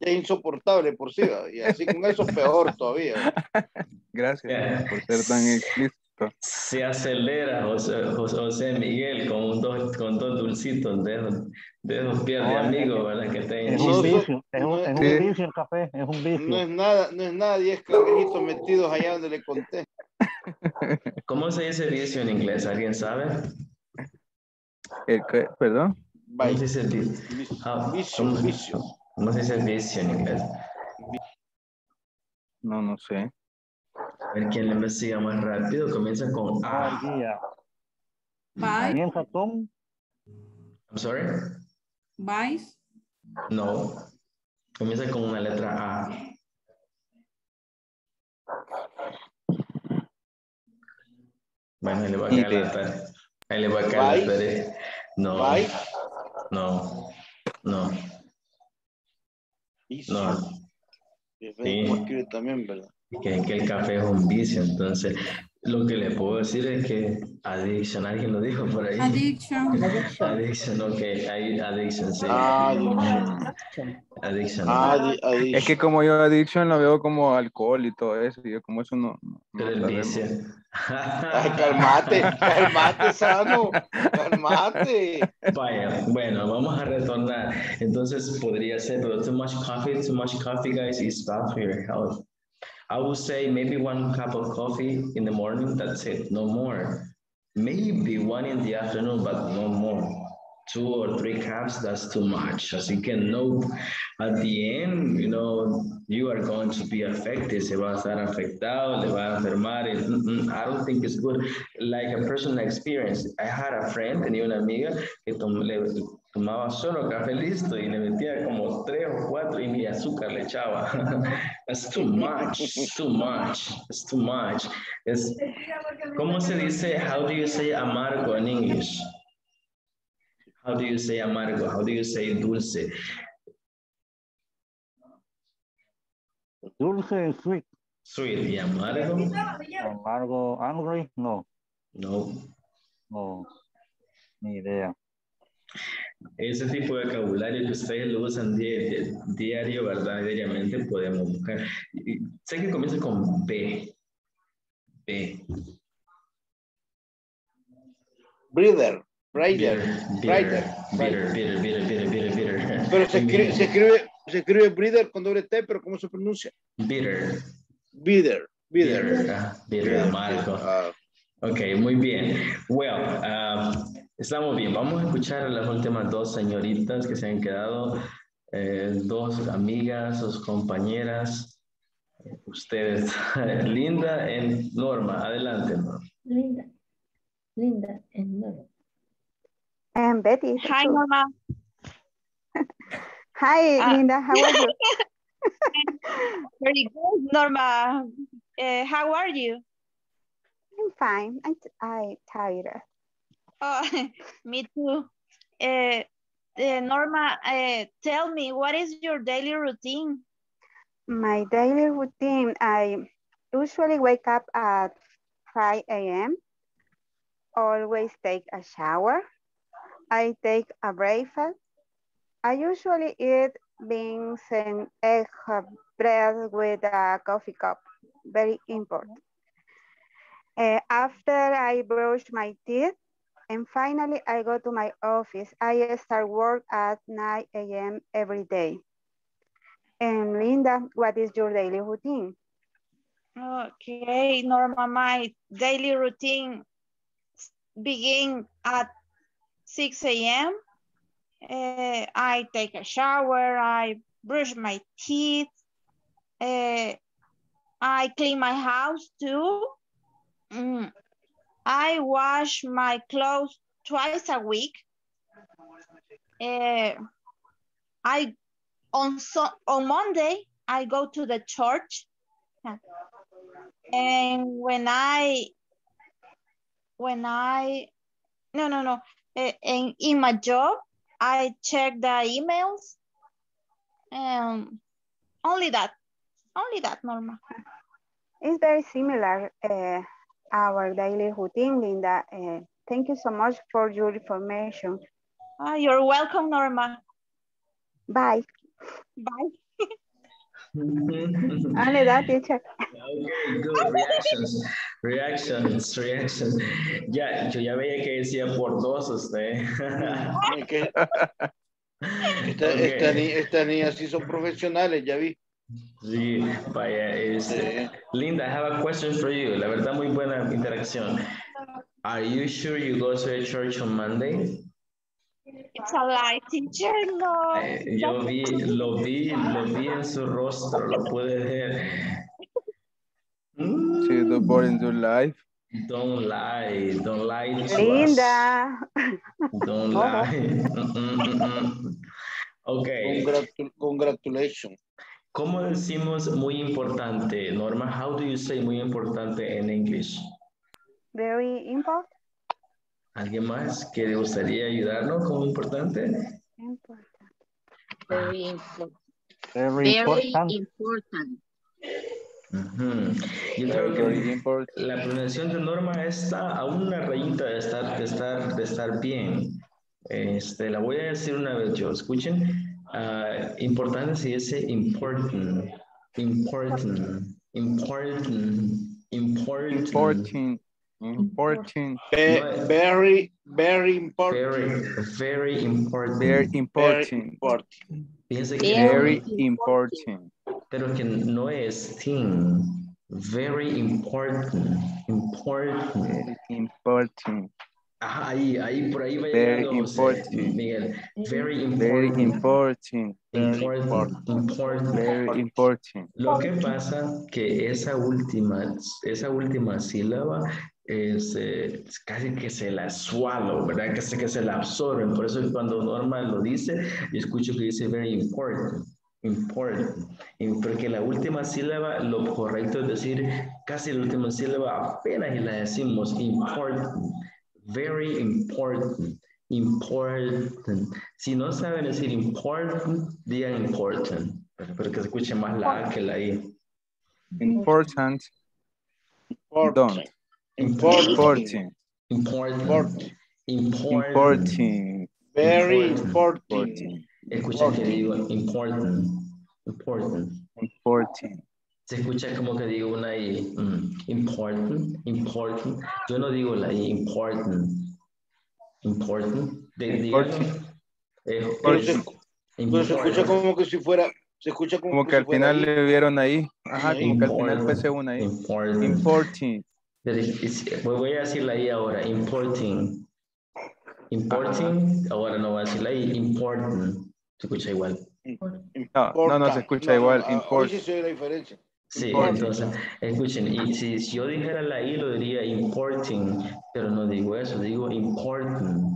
es insoportable por sí. ¿va? Y así con eso peor todavía. ¿va? Gracias por ser tan explícito. Se acelera José, José, José Miguel con, un dos, con dos dulcitos de esos, de pies de No, es- amigos, ¿verdad? Que Es tengan un No, vicio, es un, no, es un vicio el café, es un No vicio. es nada, no es nada, 10 carajitos metidos allá donde le conté. ¿Cómo se dice vicio en inglés? ¿Alguien sabe? El que- ¿Perdón? ¿Cómo se dice vi- Vicio, how- vicio, cómo- vicio. cómo se dice vicio en inglés? No, no sé. A ver quién le investiga más rápido. Comienza con A. Bye. Comienza con I'm sorry. Vice. No. Comienza con una letra A. Bueno, ahí le voy a caer la tarea. Ahí le voy a caer la tarea. No. Bye. No. No. Vicio. No. Que, que el café es un vicio. Entonces, lo que le puedo decir es que addiction, alguien lo dijo por ahí. Addiction. Addiction, ok. Hay addiction, sí. Ah, Addiction. Addiction. Ah. Es que como yo addiction lo veo como alcohol y todo eso. Y yo como eso no... no- Pero el vicio. Ay, calmate, calmate, Sano. Calmate. Vaya, bueno, vamos a retornar. Entonces podría ser, pero too much coffee, too much coffee, guys, is bad for your health. I would say maybe one cup of coffee in the morning, that's it, no more. Maybe one in the afternoon, but no more. Two or three cups, that's too much. As you can no, at the end, you know, you are going to be affected. Se va a estar afectado, le va a enfermar. mm, mm, I don't think it's good. Like a personal experience. I had a friend, tenía una amiga que tom- le tomaba solo café listo y le metía como tres o cuatro y ni azúcar le echaba. That's too much, it's too much, it's too much. Es, ¿Cómo se dice, how do you say amargo in English? How do you say amargo? How do you say dulce? dulce sweet. Sweet y amargo? Amargo, angry, no, No. no, ni idea. Ese tipo de vocabulario que ustedes lo usan di- di- diario, ¿verdad? Diariamente podemos buscar. Y- Sé que comienza con B. B. breather, breather, Bitter, breather. bitter. Pero se escribe, se escribe, se escribe breather con doble T, pero ¿cómo se pronuncia? Bitter, Bitter, bitter. bitter, bitter, amargo. Ah, Ok, muy bien. Well, um, estamos bien. Vamos a escuchar a las últimas dos señoritas que se han quedado, eh, dos amigas, sus compañeras. Ustedes, Linda y Norma. Adelante, Norma. Linda. Linda and Norma. And Betty. Hi. Norma. Hi, Ah. Linda. How are you? Very good, Norma. Uh, how are you? I'm fine. I'm tired. Oh, me too. Uh, uh, Norma, uh, tell me, what is your daily routine? My daily routine, I usually wake up at 5 a.m. Always take a shower. I take a breakfast. I usually eat beans and egg bread with a coffee cup. Very important. Uh, after I brush my teeth, and finally I go to my office. I start work at 9 a.m. every day. And Linda, what is your daily routine? Okay, Norma, my daily routine begin at 6 a.m. Uh, I take a shower, I brush my teeth, uh, I clean my house too. Mm, I wash my clothes twice a week. Uh, I on so on Monday I go to the church, and when I when I no no no uh, in in my job I check the emails. Um, only that, only that, Norma. It's very similar, uh, our daily routine, Linda. Uh, thank you so much for your information. Ah, you're welcome, Norma. Bye. Bye. Only that, teacher. Okay, good. Reactions, reactions, reactions. Ya, yo ya veía que decía por dos usted. es que esta- Ok. esta ni- Estas niñas sí son profesionales, ya vi. Sí, vaya, este, Linda, I have a question for you. La verdad, muy buena interacción. Are you sure you go to a church on Monday? It's a lie, teacher. No. Eh, yo vi, lo vi, lo vi en su rostro, lo pude ver. See the board in your life. Don't lie, don't lie to us. Linda. Don't lie. Mm, mm, mm, mm. Okay. Congratu- congratulations. ¿Cómo decimos muy importante, Norma? How do you say muy importante en English? Very important. ¿Alguien más que le gustaría ayudarnos como importante? Very important. Very Very important. important. Ujú. Yo creo que la pronunciación de Norma está a una rayita de estar, de estar, de estar bien. Este, la voy a decir una vez yo. Escuchen. Ah, importante se dice important. Important. Important. Important. Important. Important. Ve- very, very important. Very, very important. Very important. important. Fíjense que Very important. pero que no es thing. Very important. Important. Important. Ajá, ahí, ahí, por ahí va Very llegando important. Miguel. Very Very important. important. Important. Important. Very important. Lo que pasa que esa última, esa última sílaba es, eh, casi que se la swallow, ¿verdad? Casi que se la absorben. Por eso cuando Norma lo dice, yo escucho que dice very important. Important. Porque la última sílaba, lo correcto es decir, casi la última sílaba apenas y la decimos important. Very important. Important. Si no saben decir important, digan important. Pero, pero que se escuche más la A que la I. Important. Don't. Important. Important. Important. Important. Important. Very Important. important. Escuchen que digo important. Important. Important. Se escucha como que digo una I. mm, Important. Important. Yo no digo la I. Important. Important. De, Important. Eh, Pero se, pero se escucha important. como que si fuera, se escucha como, Como que al final ahí. le vieron ahí. Ajá, como que al final Important. puse una ahí. Important. Important. Voy a decirla ahí ahora. Importing. Importing. Ahora no voy a decirla ahí. Important. Se escucha igual. No, no, no se escucha igual. Import. sí se ve la diferencia. Sí, Importing. entonces, escuchen, y si, si yo dijera la I, lo diría importing, pero no digo eso, digo important.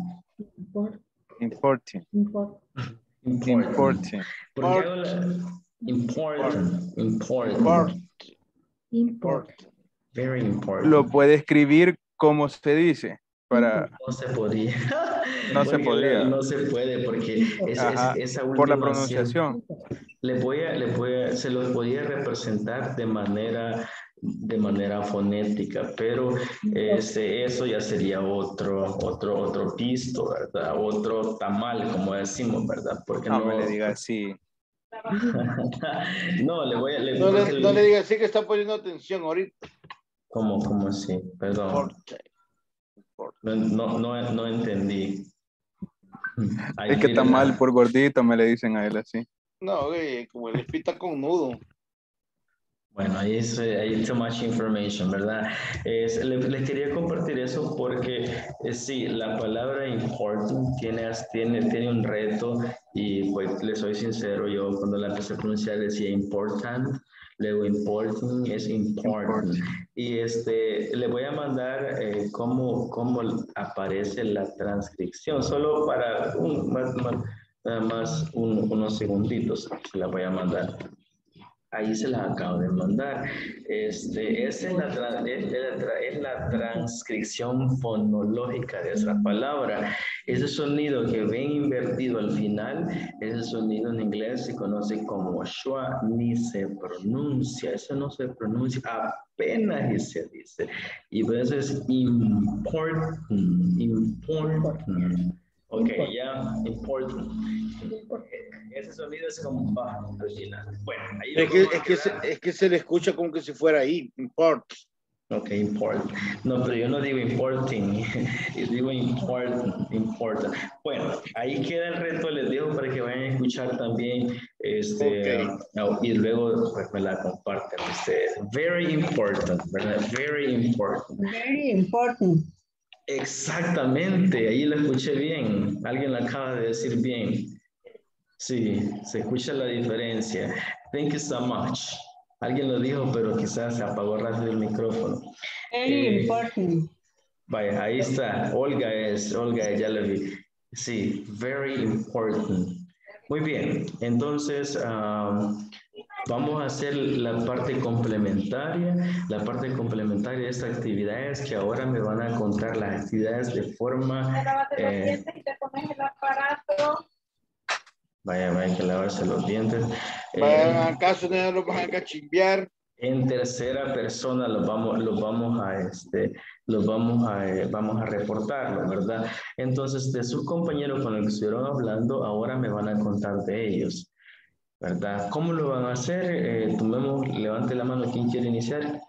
Import, Important. import. Important. Important. ¿Por qué hago la- Important, important, Import. Import. very important. Lo puede escribir como se dice. Para, No se podría. No se podría. No se puede porque es, Ajá, es- esa por la pronunciación. Le voy a, le voy a, se lo podía representar de manera, de manera fonética, pero este, eso ya sería otro, otro, otro pisto, ¿verdad? Otro tamal, como decimos, ¿verdad? Porque No no, me le diga así. no, le voy a, le, No le, no le diga así que está poniendo atención ahorita. ¿Cómo, cómo así? Perdón. No, no, no entendí. Ahí Es que está mal por gordito, me le dicen a él así. No, güey, como el espita con nudo. Bueno, ahí es, eh, hay too much information, ¿verdad? Es- le- les quería compartir eso porque eh, sí, la palabra important tiene, tiene, tiene un reto y pues les soy sincero, yo cuando la empecé a pronunciar decía important, luego important es important. Y este, le voy a mandar eh, cómo, cómo aparece la transcripción, solo para un, más, más, nada más un- unos segunditos, se la voy a mandar. Ahí se las acabo de mandar. Este, esa es la, es, la transcripción fonológica de esa palabra. Ese sonido que ven invertido al final, ese sonido en inglés se conoce como schwa, ni se pronuncia. Eso no se pronuncia, apenas y se dice. Y por eso es important, important. Ok, ya, important. Ese sonido es como bajo al final. Bueno, ahí Es que, es, que se, es que se le escucha como que si fuera ahí. Import. Ok, import. No, pero yo no digo importing, yo digo important, important. Bueno, ahí queda el reto, les dejo para que vayan a escuchar también, este, no, y luego pues, me la comparten ustedes. Very important, ¿verdad? Very important. Very important. Exactamente, ahí lo escuché bien. Alguien lo acaba de decir bien. Sí, se escucha la diferencia. Thank you so much. Alguien lo dijo, pero quizás se apagó rápido el micrófono. Very Eh, important. Vaya, ahí está. Olga es, Olga, ya la vi. Sí, very important. Muy bien, entonces um, vamos a hacer la parte complementaria. La parte complementaria de esta actividad es que ahora me van a contar las actividades de forma... eh, vaya, vaya, hay que lavarse los dientes. Eh, acaso no los van a cachimbear. en tercera persona los vamos, los vamos a, este, los vamos a, eh, vamos a reportarlo, ¿verdad? Entonces, de sus compañeros con los que estuvieron hablando, ahora me van a contar de ellos, ¿verdad? ¿Cómo lo van a hacer? Eh, tomemos, levante la mano, ¿quién quiere iniciar?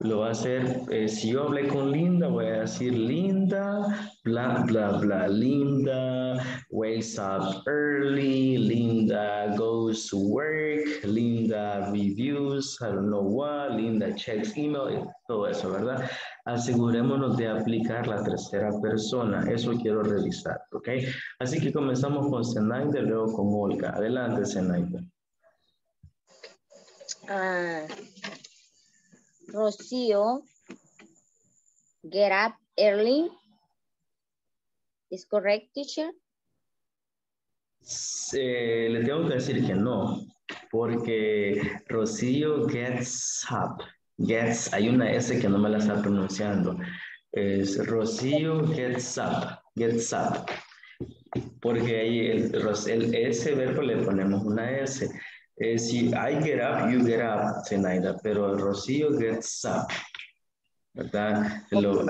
Lo va a hacer, eh, si yo hablé con Linda, voy a decir Linda, bla, bla, bla, Linda wakes up early, Linda goes to work, Linda reviews, I don't know what, Linda checks email, todo eso, ¿verdad? Asegurémonos de aplicar la tercera persona, eso quiero revisar, ¿ok? Así que comenzamos con Zenaida, luego con Olga. Adelante, Zenaida. Ah, Rocío, get up early. Is correct, teacher? Eh, le tengo que decir que no, porque Rocío gets up. Gets, hay una S que no me la está pronunciando. Es Rocío gets up. Gets up. Porque ahí el, el- ese verbo le ponemos una S. Eh, si I get up, you get up, Zenaida, pero Rocío gets up. ¿Verdad? Lo-.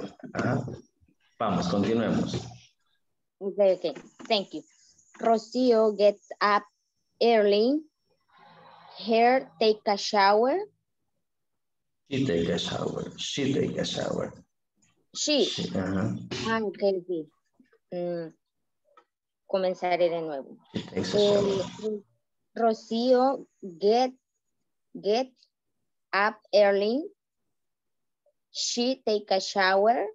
Vamos, continuemos. Okay, okay. Thank you. Rocío gets up early. Her take a shower. She take a shower. She take a shower. She. Ajá. Ah, okay, sí. mm, comenzaré de nuevo. Takes a Eh. Rocío get get up early. She take a shower.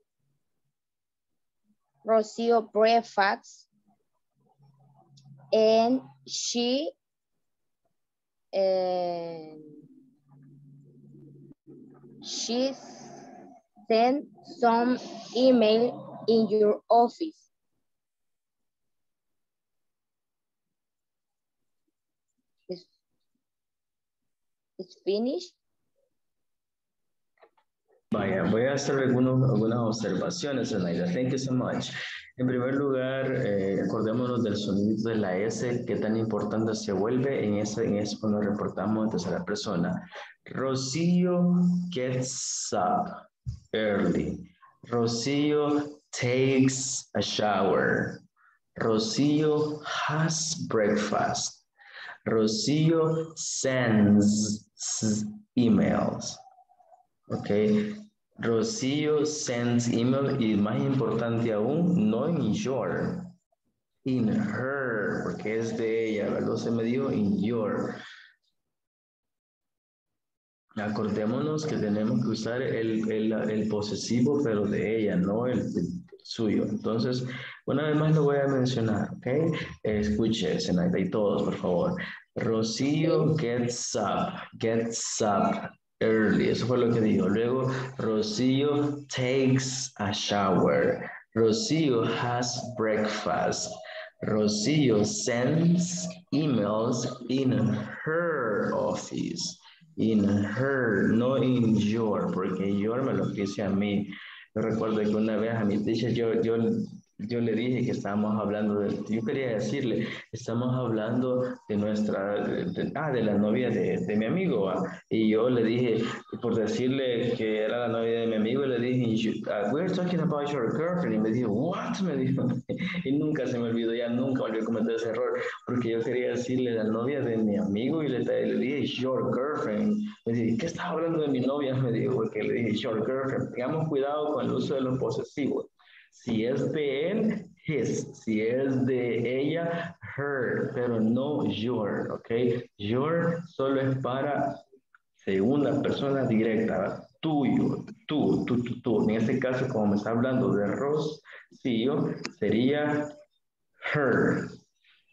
Rocío breakfast. And she eh, she sent some email in your office. Is, is finished? Vaya, voy a hacer algunos, algunas observaciones, Zenaida. Thank you so much. En primer lugar, eh, acordémonos del sonido de la S, qué tan importante se vuelve en ese, en eso cuando reportamos en tercera persona. Rocío gets up early. Rocío takes a shower. Rocío has breakfast. Rocío sends emails. Ok. Rocío sends email y más importante aún, no en your, in her, porque es de ella, ¿verdad? Se me dijo in your. Acordémonos que tenemos que usar el, el, el posesivo, pero de ella, no el, suyo. Entonces, una vez más lo voy a mencionar, ¿ok? Escuche, Zenaida, y todos, por favor. Rocío gets up, gets up early. Eso fue lo que dijo. Luego, Rocío takes a shower. Rocío has breakfast. Rocío sends emails in her office. In her, no in your, porque your me lo quise a mí. Yo recuerdo que una vez a mi teacher yo, yo, yo le dije que estábamos hablando de, yo quería decirle, estamos hablando de nuestra, de, de- ah, de la novia de, de mi amigo, ¿va? y yo le dije, por decirle que era la novia de mi amigo, le dije, "You- uh, we're talking about your girlfriend, y me dijo, what, me dijo, y nunca se me olvidó, ya nunca volví a cometer ese error, porque yo quería decirle la novia de mi amigo, y le, le dije, your girlfriend, me dijo, ¿qué estás hablando de mi novia? Me dijo, porque le dije, your girlfriend, tengamos cuidado con el uso de los posesivos, si es de él, his. Si es de ella, her. Pero no your, ¿ok? Your solo es para segunda persona directa, ¿verdad? tuyo, tú, tú, tú, tú. En este caso, como me está hablando de Rocío, sería her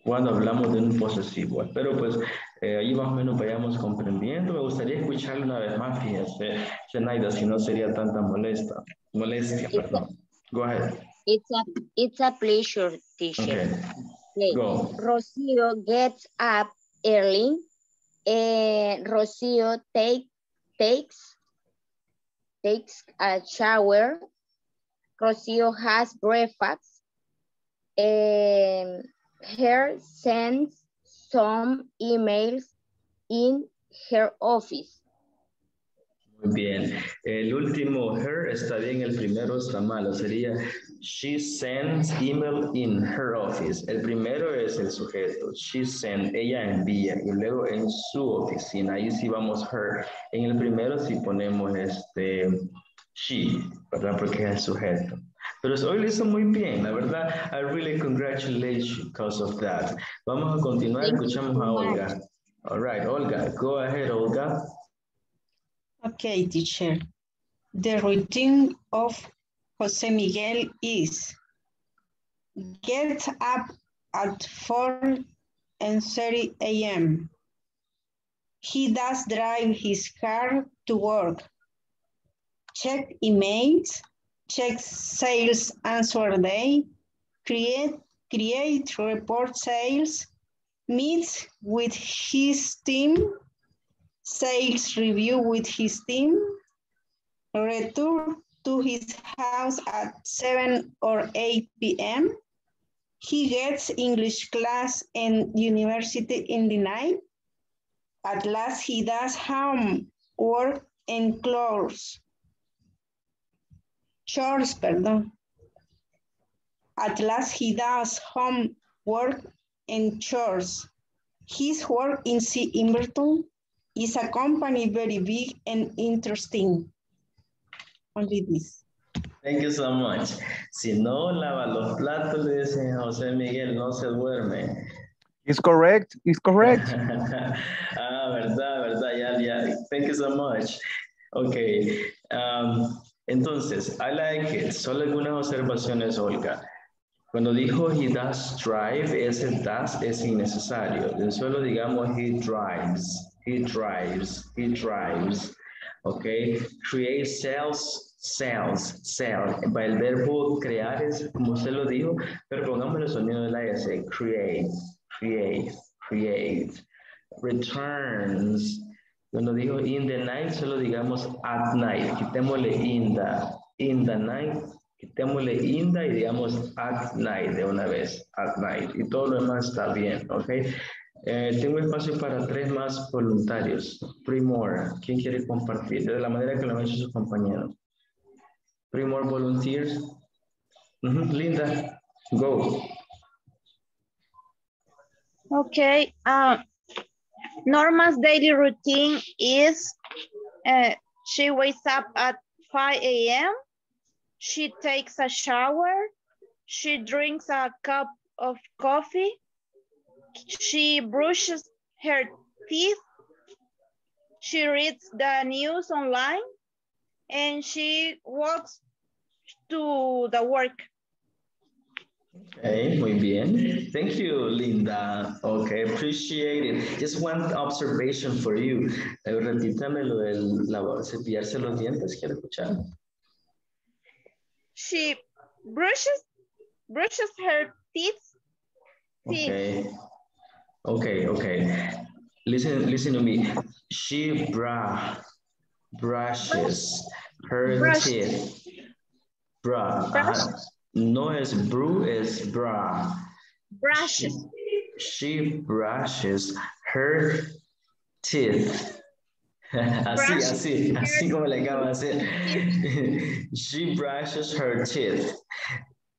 cuando hablamos de un posesivo. Pero pues eh, ahí más o menos vayamos comprendiendo. Me gustaría escucharlo una vez más, fíjese, Zenaida, si no sería tanta molesta, molestia, perdón. Go ahead. It's a, it's a pleasure, teacher. Okay. Okay. Go. Rocío gets up early. Eh, Rocío take, takes, takes a shower. Rocío has breakfast. Eh, her sends some emails in her office. Bien. El último her está bien, el primero está malo. Sería she sends email in her office. El primero es el sujeto. She sends, ella envía. Y luego en su oficina. Ahí sí vamos her. En el primero sí ponemos este she, ¿verdad? Porque es el sujeto. Pero hoy lo hizo muy bien, la verdad. I really congratulate you because of that. Vamos a continuar. Escuchamos a. Olga. All right, Olga. Go ahead, Olga. Okay, teacher. The routine of Jose Miguel is get up at 4 and 30 a.m. He does drive his car to work, check emails, check sales answer day, create, create report sales, meets with his team, sales review with his team, return to his house at 7 or 8 p.m. He gets English class and university in the night. At last, he does home work and chores. Chores, perdón. At last, he does home work and chores. His work in C. Inverton is a company very big and interesting. Only this. Thank you so much. Si no lava los platos, le dicen José Miguel, no se duerme. It's correct, it's correct. ah, verdad, verdad, ya, ya. Thank you so much. Okay. Um, entonces, I like it. Solo algunas observaciones, Olga. Cuando dijo he does drive, ese does es innecesario. Solo digamos he drives, he drives, he drives. Ok. Create cells, cells, cell. El verbo crear es como usted lo dijo, pero pongamos el sonido de la S. Create, create, create. Returns. Cuando dijo in the night, solo digamos at night. Quitémosle in the, in the night. Quitémosle in the y digamos at night de una vez. At night. Y todo lo demás está bien, ¿ok? Eh, tengo espacio para tres más voluntarios. Three more. ¿Quién quiere compartir? De la manera que lo han hecho sus compañeros. Three more volunteers. Linda, go. Okay. Uh, Norma's daily routine is uh, she wakes up at 5 a.m. She takes a shower. She drinks a cup of coffee. She brushes her teeth. She reads the news online and she walks to the work. Okay, muy bien. Thank you, Linda. Okay, appreciate it. Just one observation for you. Repítame lo del cepillarse los dientes. ¿Quiere escuchar? She brushes brushes her teeth. Okay. Okay, okay. Listen, listen to me. She bra brushes her Brush. teeth. Bra. Brush. Ajá. No es brew, es bra. Brushes. She brushes her teeth. Así, así, así como le acabo de hacer. She brushes her teeth.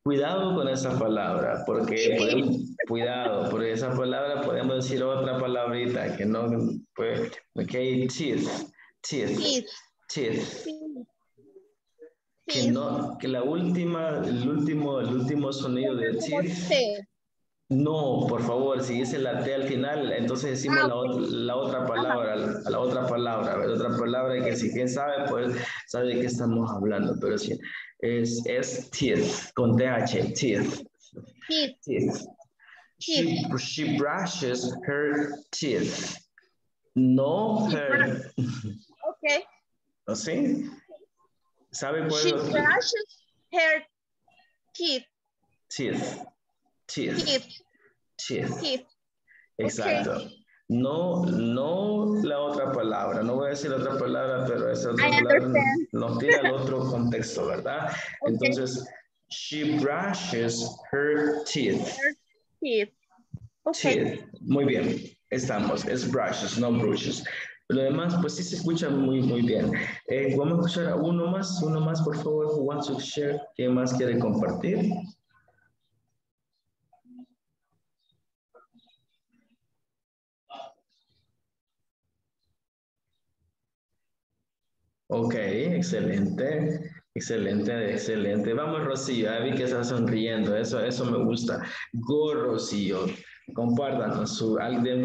Cuidado con esa palabra, porque podemos, cuidado, porque esa palabra podemos decir otra palabrita que no, pues, ok, teeth, Teeth. teeth. Que no, que la última, el último, el último sonido de teeth, no, por favor, si dice la T al final, entonces decimos la, ot- la otra palabra, la, la otra palabra, la otra palabra que si quien sabe, pues sabe de qué estamos hablando, pero sí, es, es teeth, con TH, teeth, Teeth. teeth. She, she brushes her teeth. No her, Okay. ¿no sí? ¿Sabe cuál She brushes her teeth. Teeth, teeth, Teeth. teeth. Teeth. Exacto. No, no la otra palabra. No voy a decir otra palabra, pero esa otra I palabra understand. nos tira al otro contexto, ¿verdad? Entonces, she brushes her teeth. Her teeth. Okay. Teeth. Muy bien. Estamos. Es brushes, no brushes. Lo demás, pues sí se escucha muy, muy bien. Eh, vamos a escuchar a uno más, uno más, por favor, who wants to share. ¿Quién más quiere compartir? Ok, excelente, excelente, excelente. Vamos, Rocío, ya vi que está sonriendo, eso, eso me gusta. Go, Rocío, compártanos su,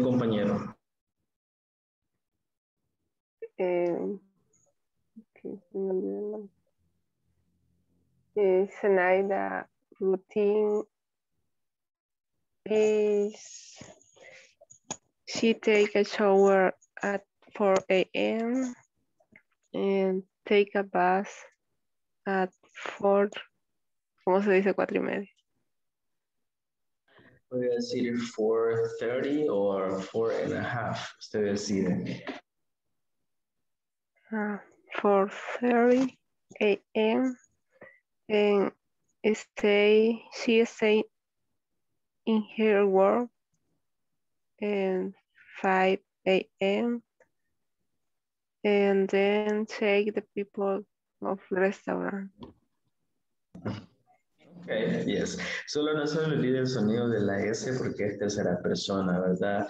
compañero. Eh, ok, se me olvidó el nombre. Eh, routine is she take a shower at 4 a.m. and take a bus at 4, ¿cómo se dice? Cuatro y media. Voy a decir 4.30 o 4 and a half, usted decide. uh, 4.30 a.m. and stay, she stay in her work and 5 a.m. and then take the people of restaurant. Ok, yes. Solo no se olvide el sonido de la S porque es tercera persona, ¿verdad?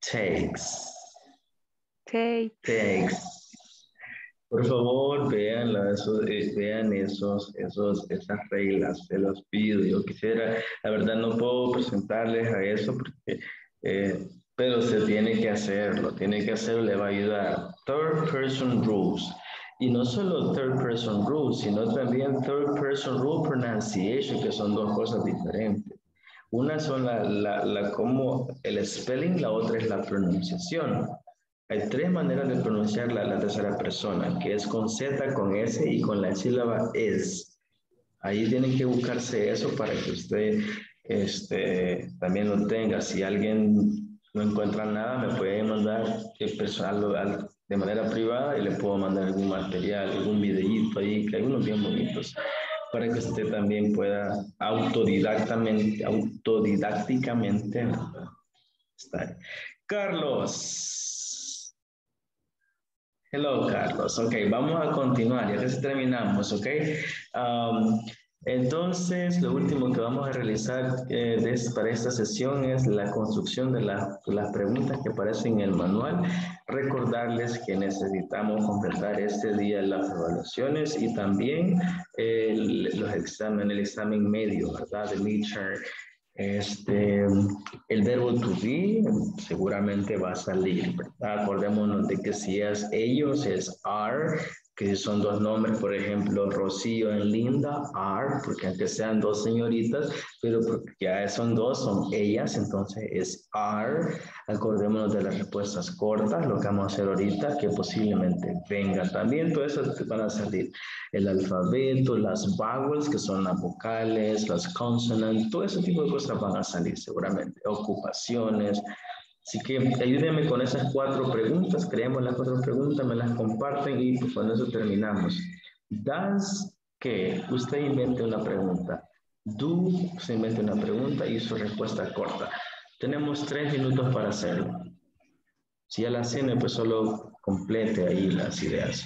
Takes. Take, Takes. Por favor, vean, esos, eh, vean esos, esos, esas reglas, se los pido. Yo quisiera, la verdad no puedo presentarles a eso porque, eh, pero se tiene que hacerlo, tiene que hacerlo, le va a ayudar. Third person rules. Y no solo third person rules, sino también third person rule pronunciation, que son dos cosas diferentes. Una son la, la, la como el spelling, la otra es la pronunciación. Hay tres maneras de pronunciar la, tercera persona, que es con Z, con S y con la sílaba es. Ahí tienen que buscarse eso para que usted este, también lo tenga. Si alguien no encuentra nada, me puede mandar el personal de manera privada y le puedo mandar algún material, algún videíto ahí, que hay unos bien bonitos, para que usted también pueda autodidactamente, autodidácticamente estar. Carlos. Hello, Carlos. Ok, vamos a continuar, ya casi terminamos, ok. Um, entonces, lo último que vamos a realizar eh, para esta sesión es la construcción de las preguntas que aparecen en el manual. Recordarles que necesitamos completar este día las evaluaciones y también los exámenes, el examen medio, ¿verdad? De midterm este, el verbo to be seguramente va a salir, ¿verdad? Acordémonos de que si es ellos es are, que son dos nombres, por ejemplo, Rocío y Linda, are, porque aunque sean dos señoritas, pero ya son dos, son ellas, entonces es are. Acordémonos de las respuestas cortas, lo que vamos a hacer ahorita, que posiblemente venga también, todo eso van a salir. El alfabeto, las vowels, que son las vocales, las consonantes, todo ese tipo de cosas van a salir seguramente. Ocupaciones, Así que ayúdenme con esas cuatro preguntas, creemos las cuatro preguntas, me las comparten y pues con eso terminamos. Das que usted invente una pregunta. Do se invente una pregunta y su respuesta corta. Tenemos tres minutos para hacerlo. Si ya la tiene, pues solo complete ahí las ideas.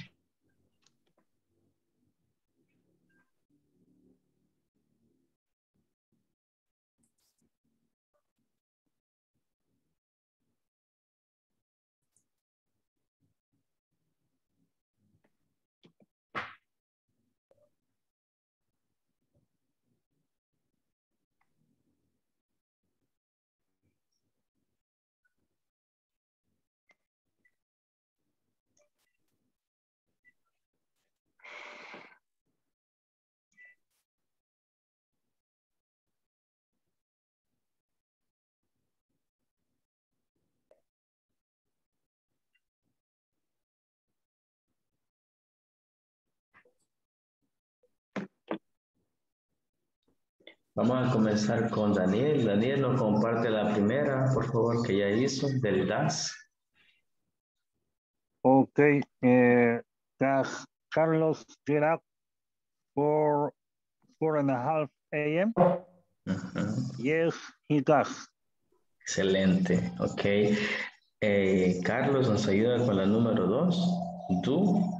Vamos a comenzar con Daniel. Daniel nos comparte la primera, por favor, que ya hizo, del DAS. Ok. Eh, Carlos get up for four and a half a.m.? Yes, he does. Excelente. Ok. Eh, Carlos nos ayuda con la número dos. ¿Tú?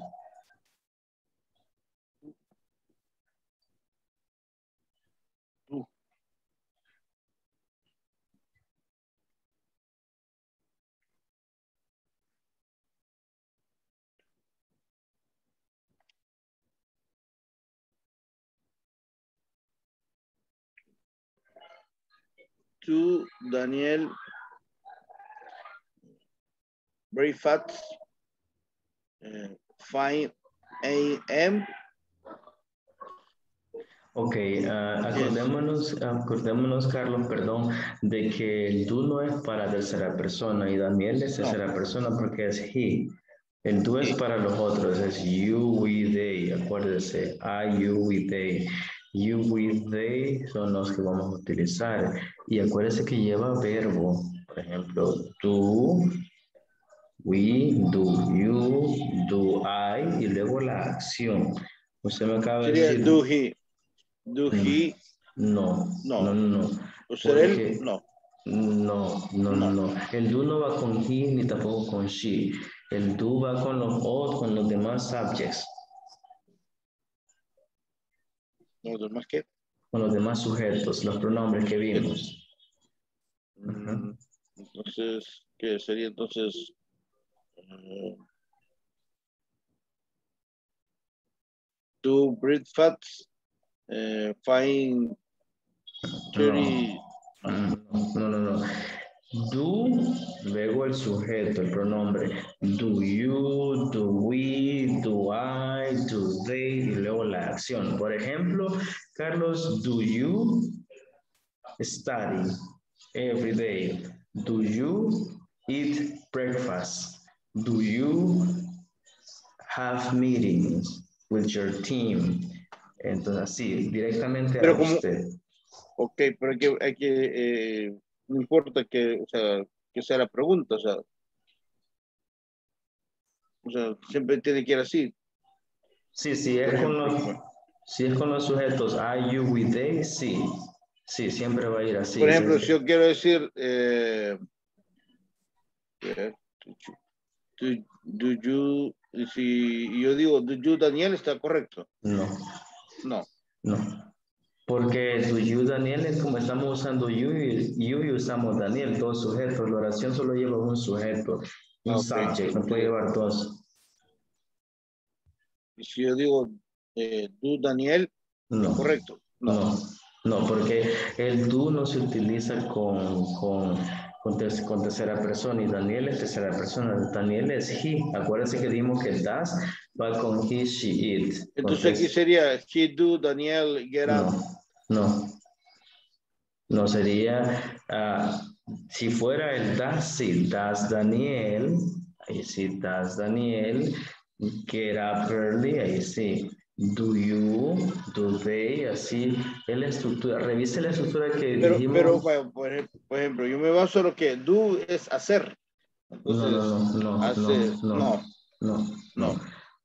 To Daniel very fat uh, 5 a.m. Ok, uh, acordémonos, acordémonos, Carlos, perdón, de que el tú no es para tercera persona y Daniel es tercera persona porque es he. El tú es para los otros, es you, we, they, acuérdese, I, you, we, they. You, we, they son los que vamos a utilizar. Y acuérdese que lleva verbo. Por ejemplo, do, we, do you, do I, y luego la acción. Usted me acaba de decir... do he. Do he. No, no, no, no. ¿Usted él? No. No, no, no, no. El do no va con he ni tampoco con she. El do va con los con los demás subjects. ¿Los demás qué? Con los demás sujetos, los pronombres que vimos. Mm, entonces, ¿qué sería entonces? Uh, do breakfast, uh, find 30, No, no, no, no. Do, luego el sujeto, el pronombre. Do you, do we, do I, do they, y luego la acción. Por ejemplo, Carlos, do you study every day? Do you eat breakfast? Do you have meetings with your team? Entonces, así, directamente Pero a como- usted. Ok, pero hay que, hay que eh, no importa que, o sea, que sea la pregunta, o sea, o sea, siempre tiene que ir así. Sí, sí, es con los, si es con los sujetos are you with they, sí. Sí, siempre va a ir así. Por ejemplo, si yo quiero decir, eh, do, do you, si yo digo, do you, Daniel, está correcto. No, No. no. Porque you, Daniel, es como estamos usando you y, you y usamos Daniel, dos sujetos. La oración solo lleva un sujeto, un Ok. subject, no puede llevar dos. Y si yo digo, eh, do, Daniel, No. correcto. No, no, porque el do no se utiliza con, con, con, ter- con tercera persona y Daniel es tercera persona. Daniel es he. Acuérdense que dijimos que das va con he, she, it. Entonces aquí sería, she, do, Daniel, get up. No, no. No sería, ah, si fuera el das, sí, das Daniel, ahí sí, das Daniel, get up early, ahí sí. Do you, do they, así, es la estructura, revise la estructura que Pero, dijimos. pero bueno, por ejemplo, por ejemplo, yo me baso en lo que do es hacer. No, no, no, no, hace- no, no, no, no, no.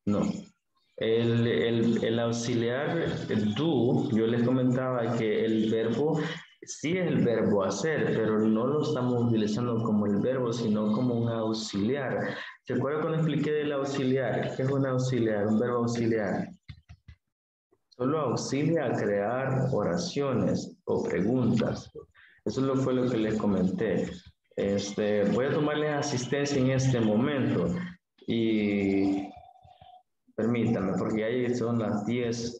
El, el, el auxiliar do, yo les comentaba que el verbo, sí es el verbo hacer, pero no lo estamos utilizando como el verbo, sino como un auxiliar. ¿Se acuerdan cuando expliqué del auxiliar? ¿Qué es un auxiliar? Un verbo auxiliar. Solo auxilia a crear oraciones o preguntas. Eso fue lo que les comenté. Este, voy a tomarle asistencia en este momento y permítame, porque ya son las 10.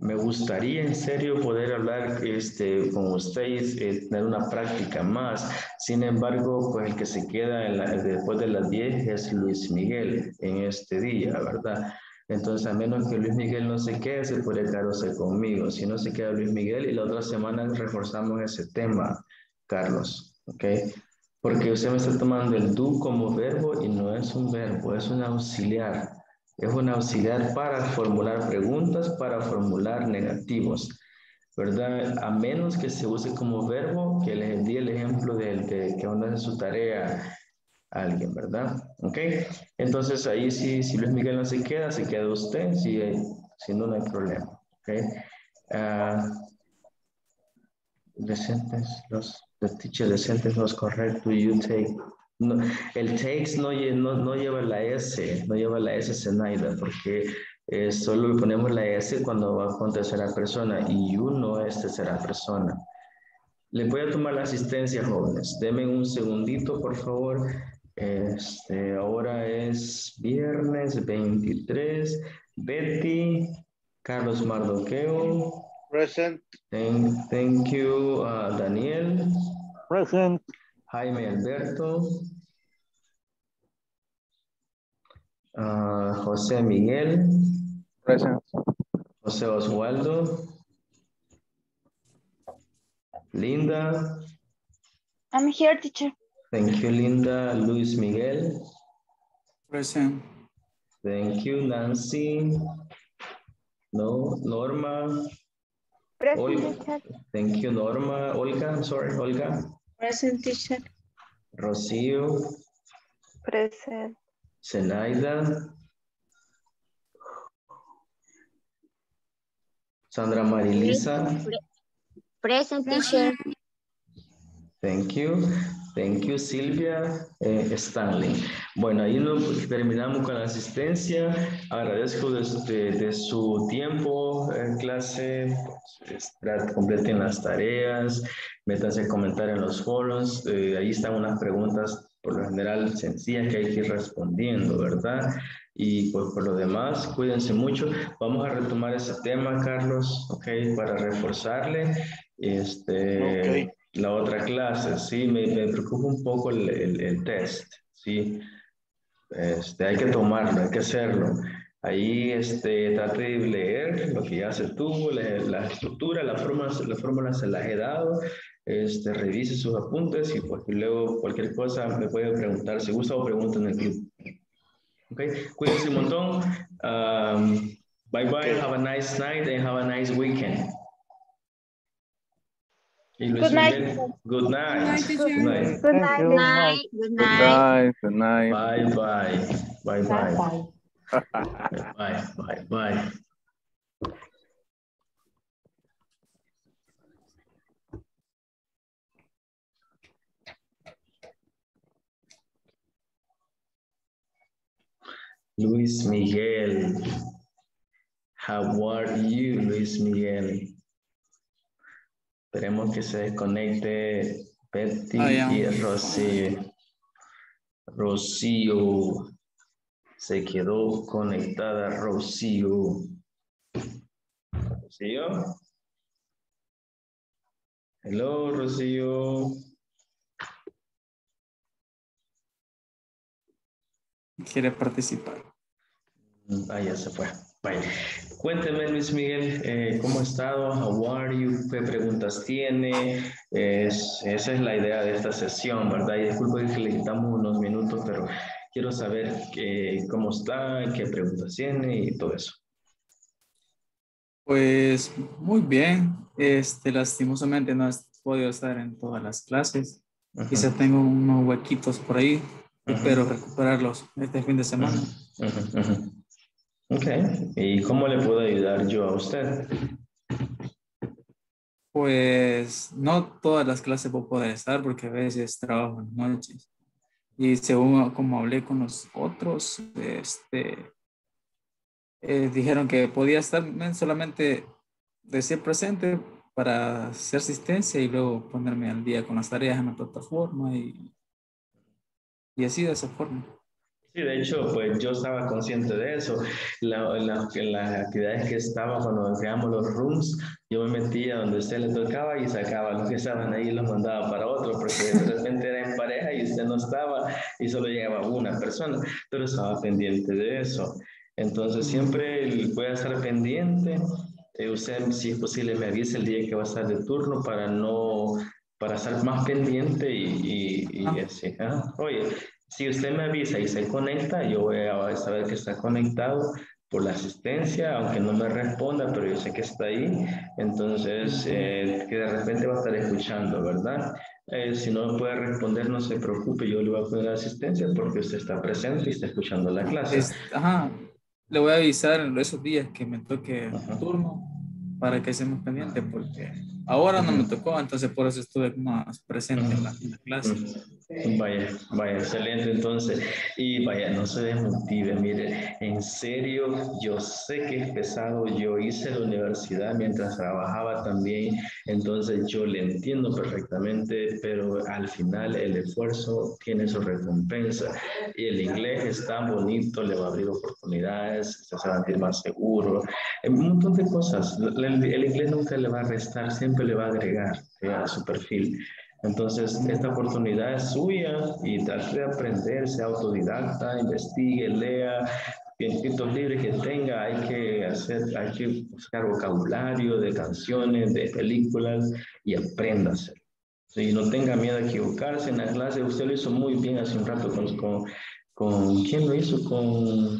Me gustaría en serio poder hablar este, con ustedes, eh, tener una práctica más. Sin embargo, pues el que se queda en la- después de las 10 es Luis Miguel en este día, ¿verdad? Entonces, a menos que Luis Miguel no se quede, se puede quedar usted conmigo. Si no se queda Luis Miguel, y la otra semana reforzamos ese tema, Carlos, ¿ok? Porque usted me está tomando el do como verbo y no es un verbo, es un auxiliar. Es un auxiliar para formular preguntas, para formular negativos, ¿verdad? A menos que se use como verbo, que les di el ejemplo de que uno hace su tarea a alguien, ¿verdad? ¿Ok? Entonces ahí sí, si Luis Miguel no se queda, se queda usted, si, si no, no hay problema, ¿ok? Ah, decentes, los, the teacher decentes no es correcto, you take, no, el takes no, no, no lleva la S, no lleva la S Zenaida, porque eh, solo le ponemos la S cuando va con tercera persona y you no es tercera persona. Les voy a tomar la asistencia, jóvenes. Denme un segundito, por favor. Este, ahora es viernes 23. Betty, Carlos Mardoqueo. Present. Thank, thank you, uh, Daniel. Present. Jaime Alberto. Ah, José Miguel. Present. José Oswaldo. Linda. I'm here, teacher. Thank you, Linda. Luis Miguel. Present. Thank you, Nancy. No, Norma. Present, teacher. Thank you, Norma. Olga, I'm sorry, Olga. Present teacher. Rocío. Present. Zenaida. Sandra Marilisa. Present teacher. Thank you. Thank you, Silvia eh, Stanley. Bueno, ahí no, terminamos con la asistencia. Agradezco de, de- de su tiempo en clase. Completen las tareas, métanse a comentar en los foros. eh, ahí están unas preguntas por lo general sencillas que hay que ir respondiendo, ¿verdad? Y pues por lo demás, cuídense mucho. Vamos a retomar ese tema, Carlos, ok, para reforzarle este, la otra clase. Sí, me, me preocupa un poco el, el, el test, sí. Este, hay que tomarlo, hay que hacerlo. Ahí este, trate de leer lo que ya se tuvo, la, la estructura, la fórmula, la fórmula se las he dado, este, revise sus apuntes y pues, luego cualquier cosa me puede preguntar. Si gusta o pregunta en el club. Ok, cuídense un montón. Um, bye bye, have a nice night and have a nice weekend. Y Luis Good night. Good night. Good night, Good night. Good night. Good night. Good Good night. night, good night. Bye bye. Bye bye. Bye-bye. Bye bye bye. Luis Miguel. How are you, Luis Miguel? Esperemos que se desconecte Betty y Rocío. Rocío. Se quedó conectada Rocío. Rocío. Hello, Rocío. Quiere participar. Ah, ya se fue. Vaya. Cuénteme, Luis Miguel, eh, ¿cómo ha estado? How are you? ¿Qué preguntas tiene? Es- esa es la idea de esta sesión, ¿verdad? Y disculpe que le quitamos unos minutos, pero quiero saber que- cómo está, qué preguntas tiene y todo eso. Pues muy bien. Este, lastimosamente no he podido estar en todas las clases. Ujú, Quizá tengo unos huequitos por ahí. Ujú. Espero recuperarlos este fin de semana. Ok, ¿y cómo le puedo ayudar yo a usted? Pues no todas las clases puedo poder estar porque a veces trabajo en noches. Y según como hablé con los otros, este, eh, dijeron que podía estar men, solamente decir presente para hacer asistencia y luego ponerme al día con las tareas en la plataforma y, y así de esa forma. Sí, de hecho, pues yo estaba consciente de eso. La, la- en las actividades que estaba cuando creamos los rooms, yo me metía donde usted le tocaba y sacaba los que estaban ahí y los mandaba para otro, porque de repente era en pareja y usted no estaba y solo llegaba una persona, pero estaba pendiente de eso. Entonces siempre voy a estar pendiente. Eh, usted, si es posible, me avise el día que va a estar de turno para no, para estar más pendiente y, y, y Ah. así. ¿ah? Oye, si usted me avisa y se conecta, yo voy a saber que está conectado por la asistencia, aunque no me responda, pero yo sé que está ahí. Entonces, eh, que de repente va a estar escuchando, ¿verdad? Eh, si no puede responder, no se preocupe, yo le voy a poner asistencia porque usted está presente y está escuchando la clase. Es- ajá, le voy a avisar en esos días que me toque Ajá. turno para que estemos pendientes porque ahora no me tocó, entonces por eso estuve más presente en la, en la clase. Vaya, vaya, excelente entonces. Y vaya, no se desmotive, mire, en serio, yo sé que es pesado, yo hice la universidad mientras trabajaba también, entonces yo le entiendo perfectamente, pero al final el esfuerzo tiene su recompensa y el inglés es tan bonito, le va a abrir oportunidades, se va a sentir más seguro, un montón de cosas. El, el inglés nunca le va a restar, siempre le va a agregar eh, a su perfil. Entonces, esta oportunidad es suya y trate de aprender, sea autodidacta, investigue, lea, tiempos libres que tenga, hay que hacer, hay que buscar vocabulario de canciones, de películas y apréndase. Y no tenga miedo a equivocarse en la clase. Usted lo hizo muy bien hace un rato con, con, con ¿quién lo hizo? Con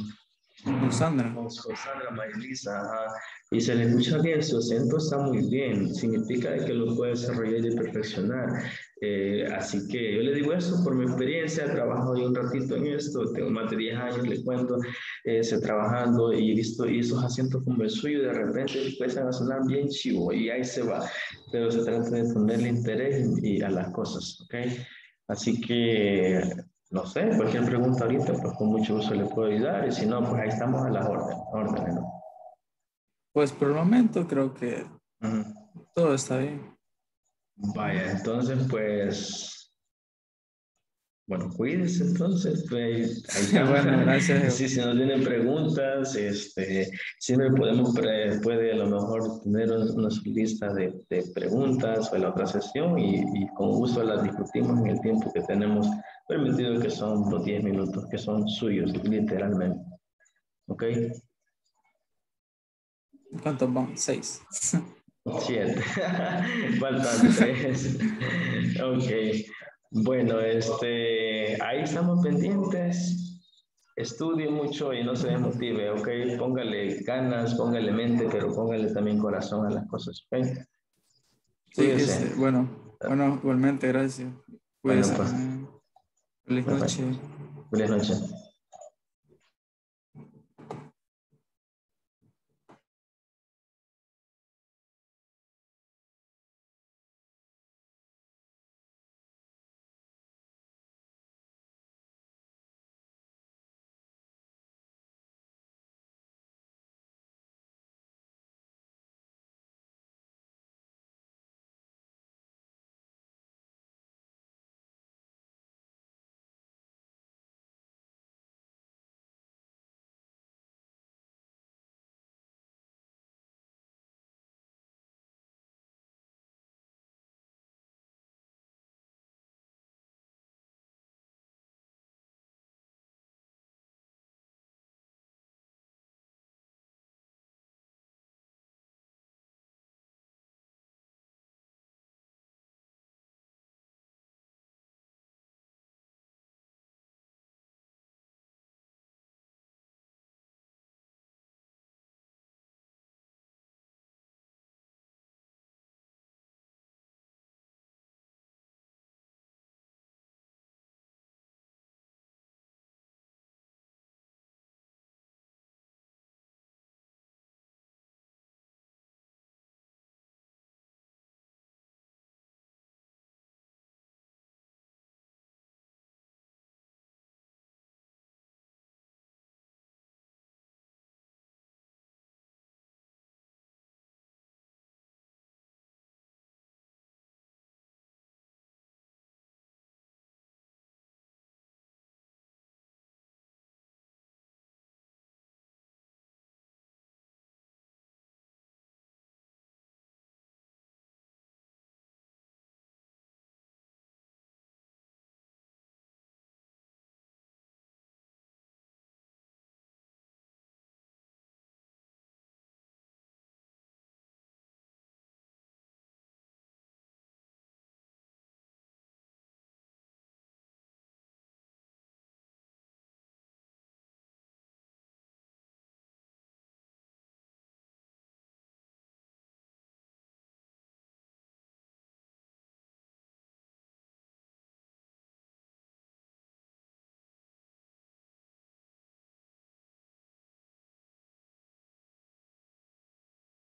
Con Sandra. con Sandra Marilisa, ajá. y se le escucha bien, su acento está muy bien, significa que lo puede desarrollar y perfeccionar. Eh, así que yo le digo eso por mi experiencia, he trabajado yo un ratito en esto, tengo más de 10 años, le cuento, eh, estoy trabajando y visto y esos acentos como el suyo de repente empiezan a sonar bien chivo y ahí se va, pero se trata de ponerle interés y, y a las cosas, ¿ok? Así que no sé, cualquier pregunta ahorita, pues con mucho gusto le puedo ayudar y si no, pues ahí estamos a las órdenes, órdenes, ¿no? Pues por el momento creo que Ujú. todo está bien. Vaya, entonces pues Bueno, cuídese entonces. Pues, ahí bueno, gracias. Sí, si nos tienen preguntas, este, siempre podemos, puede a lo mejor tener una lista de, de preguntas en la otra sesión y, y con gusto las discutimos en el tiempo que tenemos permitido, que son los 10 minutos, que son suyos, literalmente. ¿Ok? ¿Cuántos van? Seis. Siete. Faltan tres. ok. Bueno, este, ahí estamos pendientes. Estudie mucho y no se desmotive, ¿ok? Póngale ganas, póngale mente, pero póngale también corazón a las cosas, ¿ok? Sí, este, bueno, bueno, igualmente, gracias. Bueno, pues. Feliz noche. Buenas noches.